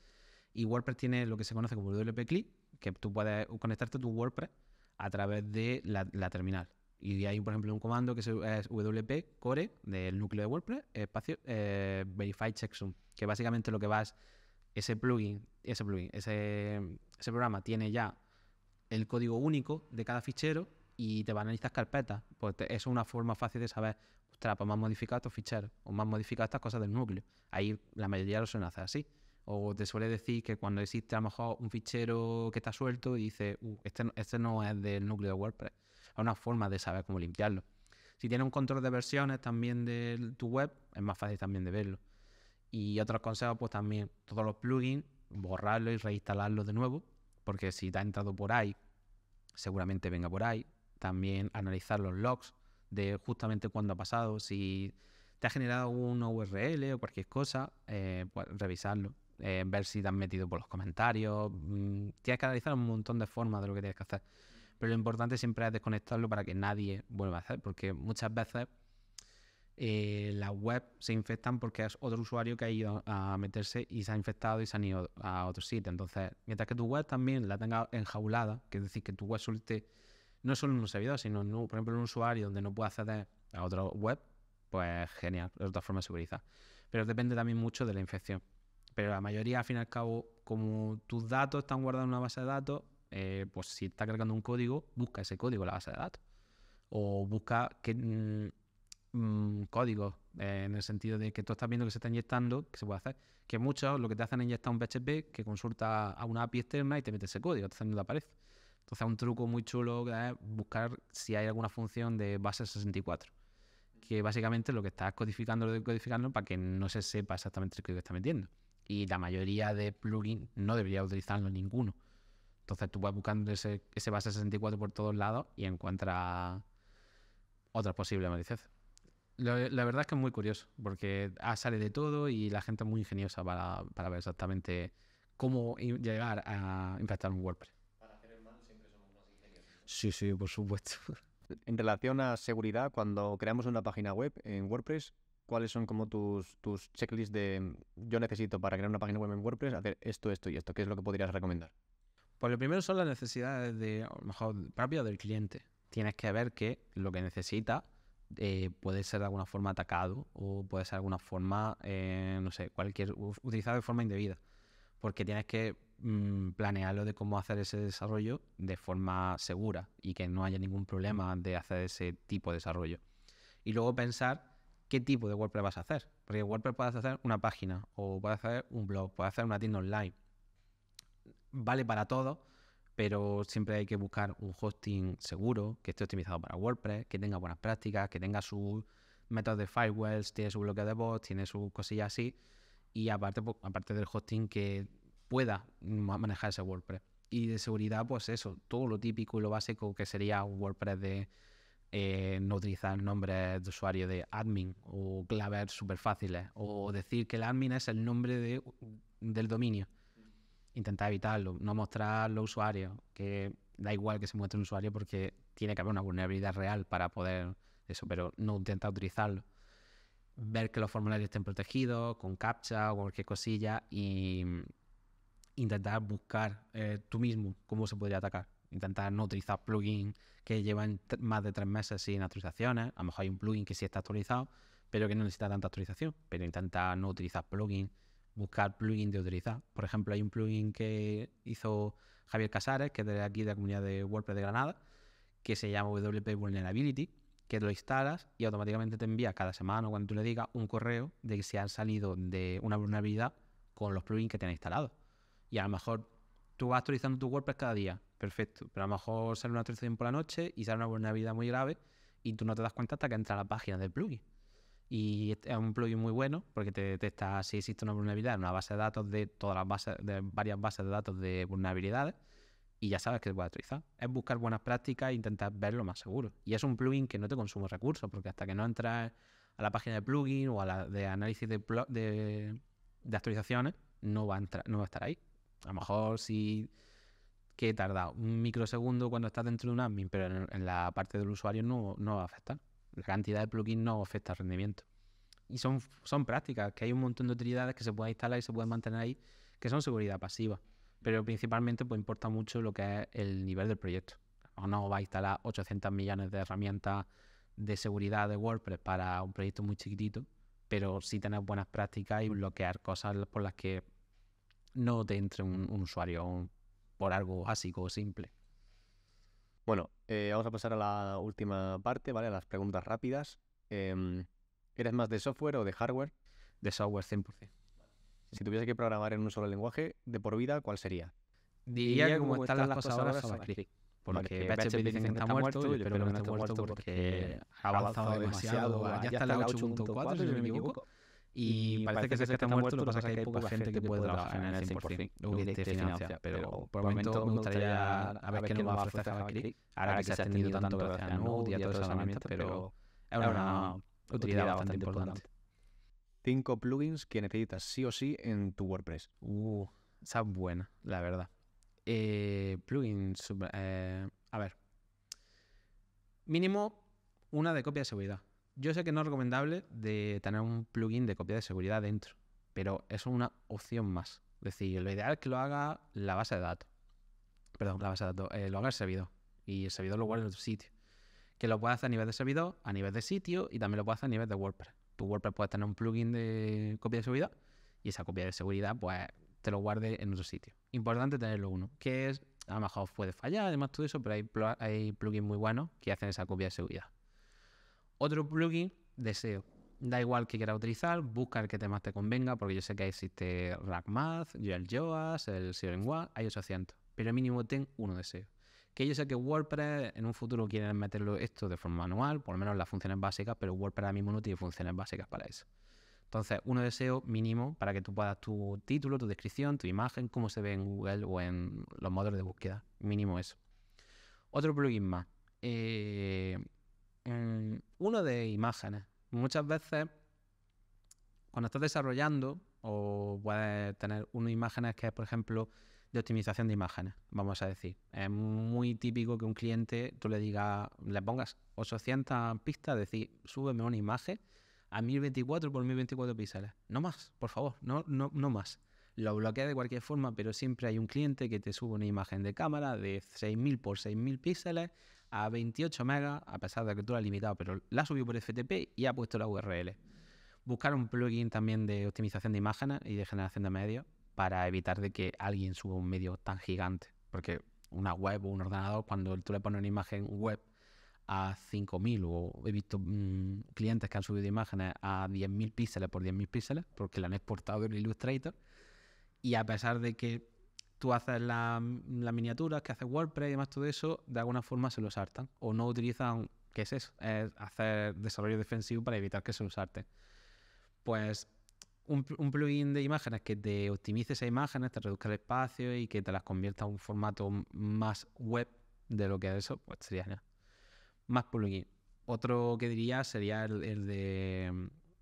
B: Y WordPress tiene lo que se conoce como WP-Click, que tú puedes conectarte a tu WordPress a través de la, terminal. Y hay, por ejemplo, un comando que es wp core del núcleo de WordPress, espacio eh, verify checksum, que básicamente lo que va es ese plugin, ese plugin, ese, ese programa tiene ya el código único de cada fichero y te van a analizar carpetas. Pues eso es una forma fácil de saber, ostras, pues me han modificado estos ficheros o me han modificado estas cosas del núcleo. Ahí la mayoría lo suelen hacer así. O te suele decir que cuando existe a lo mejor un fichero que está suelto y dice, uh, este, este no es del núcleo de WordPress. Es una forma de saber cómo limpiarlo. Si tienes un control de versiones también de tu web, es más fácil también de verlo. Y otros consejos, pues también todos los plugins, borrarlos y reinstalarlos de nuevo, porque si te ha entrado por ahí, seguramente venga por ahí. También analizar los logs de justamente cuándo ha pasado, si te ha generado un URL o cualquier cosa, eh, pues revisarlo. Eh, ver si te han metido por los comentarios. Mm, tienes que analizar un montón de formas de lo que tienes que hacer. Pero lo importante siempre es desconectarlo para que nadie vuelva a hacer, porque muchas veces eh, las web se infectan porque es otro usuario que ha ido a meterse y se ha infectado y se han ido a otro sitio. Entonces, mientras que tu web también la tenga enjaulada, que es decir, que tu web suelte no solo en un servidor, sino, por ejemplo, en un usuario donde no puede acceder a otra web, pues genial, es otra forma de seguridad. Pero depende también mucho de la infección. Pero la mayoría, al fin y al cabo, como tus datos están guardados en una base de datos, eh, pues si está cargando un código, busca ese código en la base de datos. O busca que, mm, mm, códigos eh, en el sentido de que tú estás viendo que se está inyectando, que se puede hacer. Que muchos lo que te hacen es inyectar un PHP que consulta a una API externa y te mete ese código, entonces no te aparece. Entonces, un truco muy chulo es buscar si hay alguna función de base 64 que básicamente lo que está codificando lo decodificando para que no se sepa exactamente el código que está metiendo. Y la mayoría de plugins no debería utilizarlo ninguno. Entonces tú vas buscando ese, ese base 64 por todos lados y encuentras otras posibles maliciosas. La, verdad es que es muy curioso, porque sale de todo y la gente es muy ingeniosa para, para ver exactamente cómo llegar a infectar un WordPress. Para hacer el mal siempre somos más ingeniosos. Sí, sí, por supuesto.
A: En relación a seguridad, cuando creamos una página web en WordPress, ¿cuáles son como tus, tus checklists de yo necesito para crear una página web en WordPress hacer esto, esto y esto? ¿Qué es lo que podrías recomendar?
B: Pues lo primero son las necesidades de, a lo mejor, propio del cliente. Tienes que ver que lo que necesita eh, puede ser de alguna forma atacado o puede ser de alguna forma, eh, no sé, cualquier, utilizado de forma indebida. Porque tienes que Mm, planearlo de cómo hacer ese desarrollo de forma segura y que no haya ningún problema de hacer ese tipo de desarrollo. Y luego pensar qué tipo de WordPress vas a hacer. Porque WordPress puedes hacer una página o puedes hacer un blog, puedes hacer una tienda online. Vale para todo, pero siempre hay que buscar un hosting seguro, que esté optimizado para WordPress, que tenga buenas prácticas, que tenga sus métodos de firewalls, tiene su bloqueo de bots, tiene sus cosillas así. Y aparte, pues, aparte del hosting que pueda manejar ese WordPress. Y de seguridad, pues eso, todo lo típico y lo básico que sería un WordPress de eh, no utilizar nombres de usuario de admin o claves súper fáciles o decir que el admin es el nombre de, del dominio. Intentar evitarlo, no mostrar los usuarios, que da igual que se muestre un usuario porque tiene que haber una vulnerabilidad real para poder eso, pero no intentar utilizarlo. Ver que los formularios estén protegidos con captcha o cualquier cosilla y intentar buscar eh, tú mismo cómo se podría atacar. Intentar no utilizar plugins que llevan más de tres meses sin actualizaciones. A lo mejor hay un plugin que sí está actualizado, pero que no necesita tanta actualización. Pero intentar no utilizar plugins, buscar plugins de utilizar. Por ejemplo, hay un plugin que hizo Javier Casares, que es de aquí de la comunidad de WordPress de Granada, que se llama WP Vulnerability, que lo instalas y automáticamente te envía cada semana o cuando tú le digas un correo de que se han salido de una vulnerabilidad con los plugins que tienes instalados. Y a lo mejor tú vas actualizando tu WordPress cada día, perfecto, pero a lo mejor sale una actualización por la noche y sale una vulnerabilidad muy grave y tú no te das cuenta hasta que entra a la página del plugin. Y es un plugin muy bueno porque te detecta si existe una vulnerabilidad en una base de datos de todas las bases, de varias bases de datos de vulnerabilidades y ya sabes que se puede actualizar. Es buscar buenas prácticas e intentar verlo más seguro. Y es un plugin que no te consume recursos porque hasta que no entras a la página de plugin o a la de análisis de, de, de actualizaciones, no va, a entrar, no va a estar ahí. A lo mejor sí que tarda un microsegundo cuando estás dentro de un admin, pero en, la parte del usuario no, no va a afectar. La cantidad de plugins no afecta al rendimiento. Y son, son prácticas, que hay un montón de utilidades que se pueden instalar y se pueden mantener ahí, que son seguridad pasiva. Pero principalmente pues importa mucho lo que es el nivel del proyecto. O no va a instalar 800 millones de herramientas de seguridad de WordPress para un proyecto muy chiquitito, pero sí tener buenas prácticas y bloquear cosas por las que no te entre un, un usuario por algo básico o simple.
A: Bueno, eh, vamos a pasar a la última parte, ¿vale? A las preguntas rápidas. Em, ¿Eres más de software o de hardware?
B: De software 100%.
A: Si tuviese que programar en un solo lenguaje, de por vida, ¿cuál sería?
B: Diría que como están las cosas ahora, JavaScript. Porque PHP dicen que está muerto, y espero que no esté muerto porque ha avanzado demasiado. Ya está la 8.4, si no me equivoco. Y parece que se está muerto, lo que pasa es que hay poca gente que puede trabajar en el 100%, o que te financia. Pero por el momento me gustaría a ver qué nos va a ofrecer ahora que se ha extendido tanto gracias a Node y a todas esas herramientas, pero es una utilidad bastante importante.
A: Cinco plugins que necesitas sí o sí en tu WordPress.
B: Uh, esa es buena, la verdad. Eh, plugins, eh, a ver. Mínimo una de copia de seguridad. Yo sé que no es recomendable de tener un plugin de copia de seguridad dentro, pero es una opción más. Es decir, lo ideal es que lo haga la base de datos. Perdón, la base de datos. Eh, lo haga el servidor. Y el servidor lo guarda en tu sitio. Que lo puede hacer a nivel de servidor, a nivel de sitio y también lo puede hacer a nivel de WordPress. Tu WordPress puede tener un plugin de copia de seguridad y esa copia de seguridad, pues te lo guarde en otro sitio. Importante tenerlo uno, que es, a lo puede fallar, además todo eso, pero hay plugins muy buenos que hacen esa copia de seguridad. Otro plugin, deseo. Da igual que quieras utilizar, busca el que te más te convenga, porque yo sé que existe RackMath, el Yoast, el One, hay 800. Pero mínimo ten uno deseo. Que yo sé que WordPress en un futuro quieren meterlo esto de forma manual, por lo menos las funciones básicas, pero WordPress ahora mismo no tiene funciones básicas para eso. Entonces, uno deseo mínimo para que tú puedas tu título, tu descripción, tu imagen, cómo se ve en Google o en los motores de búsqueda. Mínimo eso. Otro plugin más. Eh, uno de imágenes. Muchas veces, cuando estás desarrollando, o puedes tener una imágenes que es, por ejemplo, de optimización de imágenes, vamos a decir. Es muy típico que un cliente tú le digas, le pongas 800 pistas, decir, súbeme una imagen a 1024 por 1024 píxeles. No más, por favor, no, no, no más. Lo bloquea de cualquier forma, pero siempre hay un cliente que te sube una imagen de cámara de 6000 por 6000 píxeles a 28 megas, a pesar de que tú la has limitado, pero la ha subido por FTP y ha puesto la URL. Buscar un plugin también de optimización de imágenes y de generación de medios para evitar de que alguien suba un medio tan gigante. Porque una web o un ordenador, cuando tú le pones una imagen web a 5.000 o he visto mm, clientes que han subido imágenes a 10.000 píxeles por 10.000 píxeles porque la han exportado en Illustrator y a pesar de que tú haces las miniaturas, que hace WordPress y demás, todo eso, de alguna forma se lo saltan. O no utilizan, ¿qué es eso? Es hacer desarrollo defensivo para evitar que se lo salten. Pues un, plugin de imágenes que te optimice esas imágenes, te reduzca el espacio y que te las convierta a un formato más web de lo que es eso, pues sería genial. Más plugin. Otro que diría sería el, de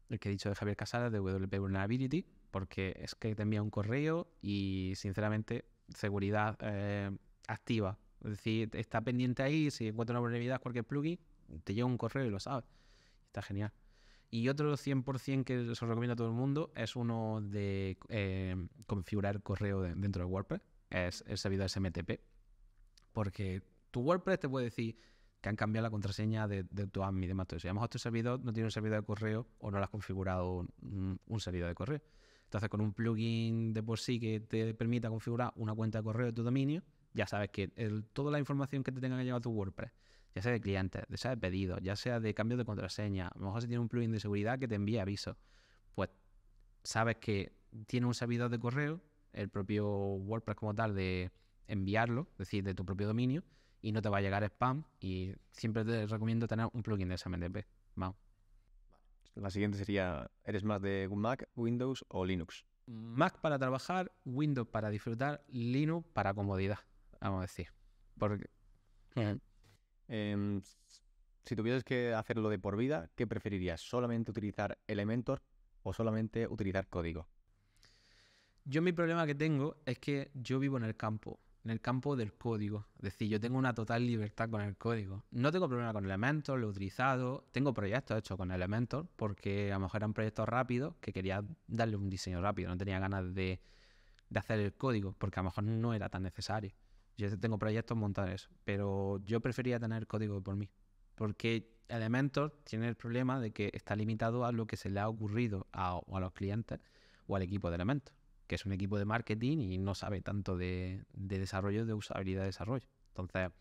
B: el que he dicho de Javier Casares de WP Vulnerability, porque es que te envía un correo y sinceramente seguridad eh, activa. Es decir, está pendiente ahí, si encuentra una vulnerabilidad cualquier plugin, te llega un correo y lo sabes. Está genial. Y otro 100% que os recomiendo a todo el mundo es uno de eh, configurar correo dentro de WordPress. Es el servidor SMTP. Porque tu WordPress te puede decir que han cambiado la contraseña de, tu admin y demás. Si a lo mejor tu servidor no tiene un servidor de correo o no lo has configurado un servidor de correo. Entonces, con un plugin de por sí que te permita configurar una cuenta de correo de tu dominio, ya sabes que toda la información que te tenga que llevar a tu WordPress, ya sea de clientes, ya sea de pedidos, ya sea de cambio de contraseña, a lo mejor si tiene un plugin de seguridad que te envíe aviso, pues sabes que tiene un servidor de correo, el propio WordPress como tal, de enviarlo, es decir, de tu propio dominio, y no te va a llegar spam. Y siempre te recomiendo tener un plugin de SMTP. Vamos.
A: La siguiente sería, ¿eres más de Mac, Windows o Linux?
B: Mac para trabajar, Windows para disfrutar, Linux para comodidad, vamos a decir. Porque...
A: Em, si tuvieras que hacerlo de por vida, ¿qué preferirías? ¿Solamente utilizar Elementor o solamente utilizar código?
B: Yo mi problema que tengo es que yo vivo en el campo en el campo del código. Es decir, yo tengo una total libertad con el código. No tengo problema con Elementor, lo he utilizado. Tengo proyectos hechos con Elementor porque a lo mejor eran proyectos rápidos que quería darle un diseño rápido. No tenía ganas de, hacer el código porque a lo mejor no era tan necesario. Yo tengo proyectos montados pero yo prefería tener código por mí, porque Elementor tiene el problema de que está limitado a lo que se le ha ocurrido a, a los clientes o al equipo de Elementor, que es un equipo de marketing y no sabe tanto de, de desarrollo, de usabilidad de desarrollo. Entonces,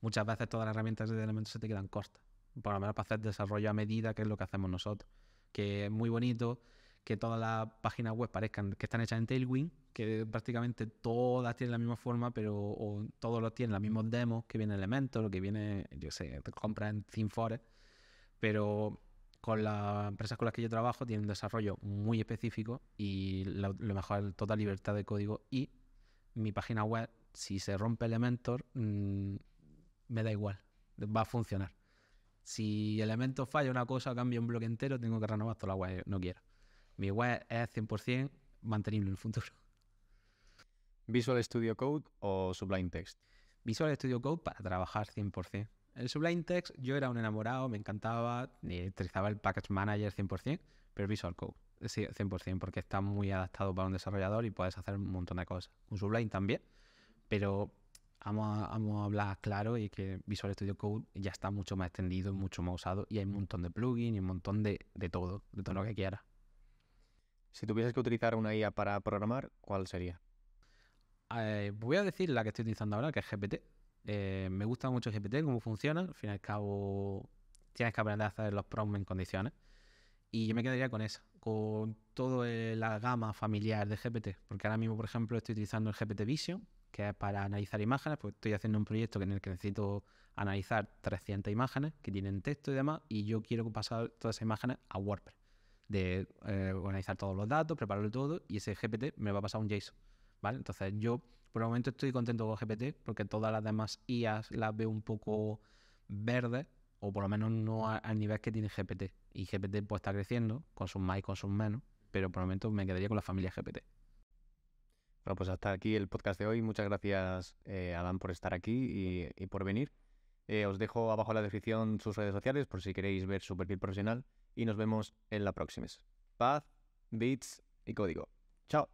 B: muchas veces todas las herramientas de Elementor se te quedan cortas, por lo menos para hacer desarrollo a medida, que es lo que hacemos nosotros, que es muy bonito que todas las páginas web parezcan que están hechas en Tailwind, que prácticamente todas tienen la misma forma, pero todos los tienen los mismos demos, que viene Elementor, que viene, yo sé, te compras en ThemeForest, pero con las empresas con las que yo trabajo tienen un desarrollo muy específico y lo, mejor es total libertad de código y mi página web, si se rompe Elementor, mmm, me da igual, va a funcionar. Si Elementor falla una cosa, cambia un bloque entero, tengo que renovar toda la web, no quiero. Mi web es 100% mantenible en el futuro.
A: ¿Visual Studio Code o Sublime Text?
B: Visual Studio Code para trabajar 100%. El Sublime Text, yo era un enamorado, me encantaba, utilizaba el Package Manager 100%, pero Visual Code, sí, 100%, porque está muy adaptado para un desarrollador y puedes hacer un montón de cosas. Un Sublime también, pero vamos a, vamos a hablar claro y que Visual Studio Code ya está mucho más extendido, mucho más usado y hay un montón de plugins y un montón de, de todo, de todo lo que quieras.
A: Si tuvieses que utilizar una IA para programar, ¿cuál sería?
B: Eh, voy a decir la que estoy utilizando ahora, que es GPT. Eh, me gusta mucho GPT, cómo funciona. Al fin y al cabo, tienes que aprender a hacer los prompts en condiciones. Y yo me quedaría con esa, con toda la gama familiar de GPT. Porque ahora mismo, por ejemplo, estoy utilizando el GPT Vision, que es para analizar imágenes, pues estoy haciendo un proyecto en el que necesito analizar 300 imágenes que tienen texto y demás, y yo quiero pasar todas esas imágenes a WordPress de eh, organizar todos los datos, prepararlo todo y ese GPT me va a pasar un JSON, ¿vale? Entonces yo por el momento estoy contento con GPT porque todas las demás IAs las veo un poco verdes o por lo menos no al nivel que tiene GPT. Y GPT pues está creciendo con sus más y con sus menos, pero por el momento me quedaría con la familia GPT.
A: Bueno, pues hasta aquí el podcast de hoy. Muchas gracias, eh, Adán, por estar aquí y, por venir. Eh, os dejo abajo en la descripción sus redes sociales por si queréis ver su profesional y nos vemos en la próxima. Paz, bits y código. Chao.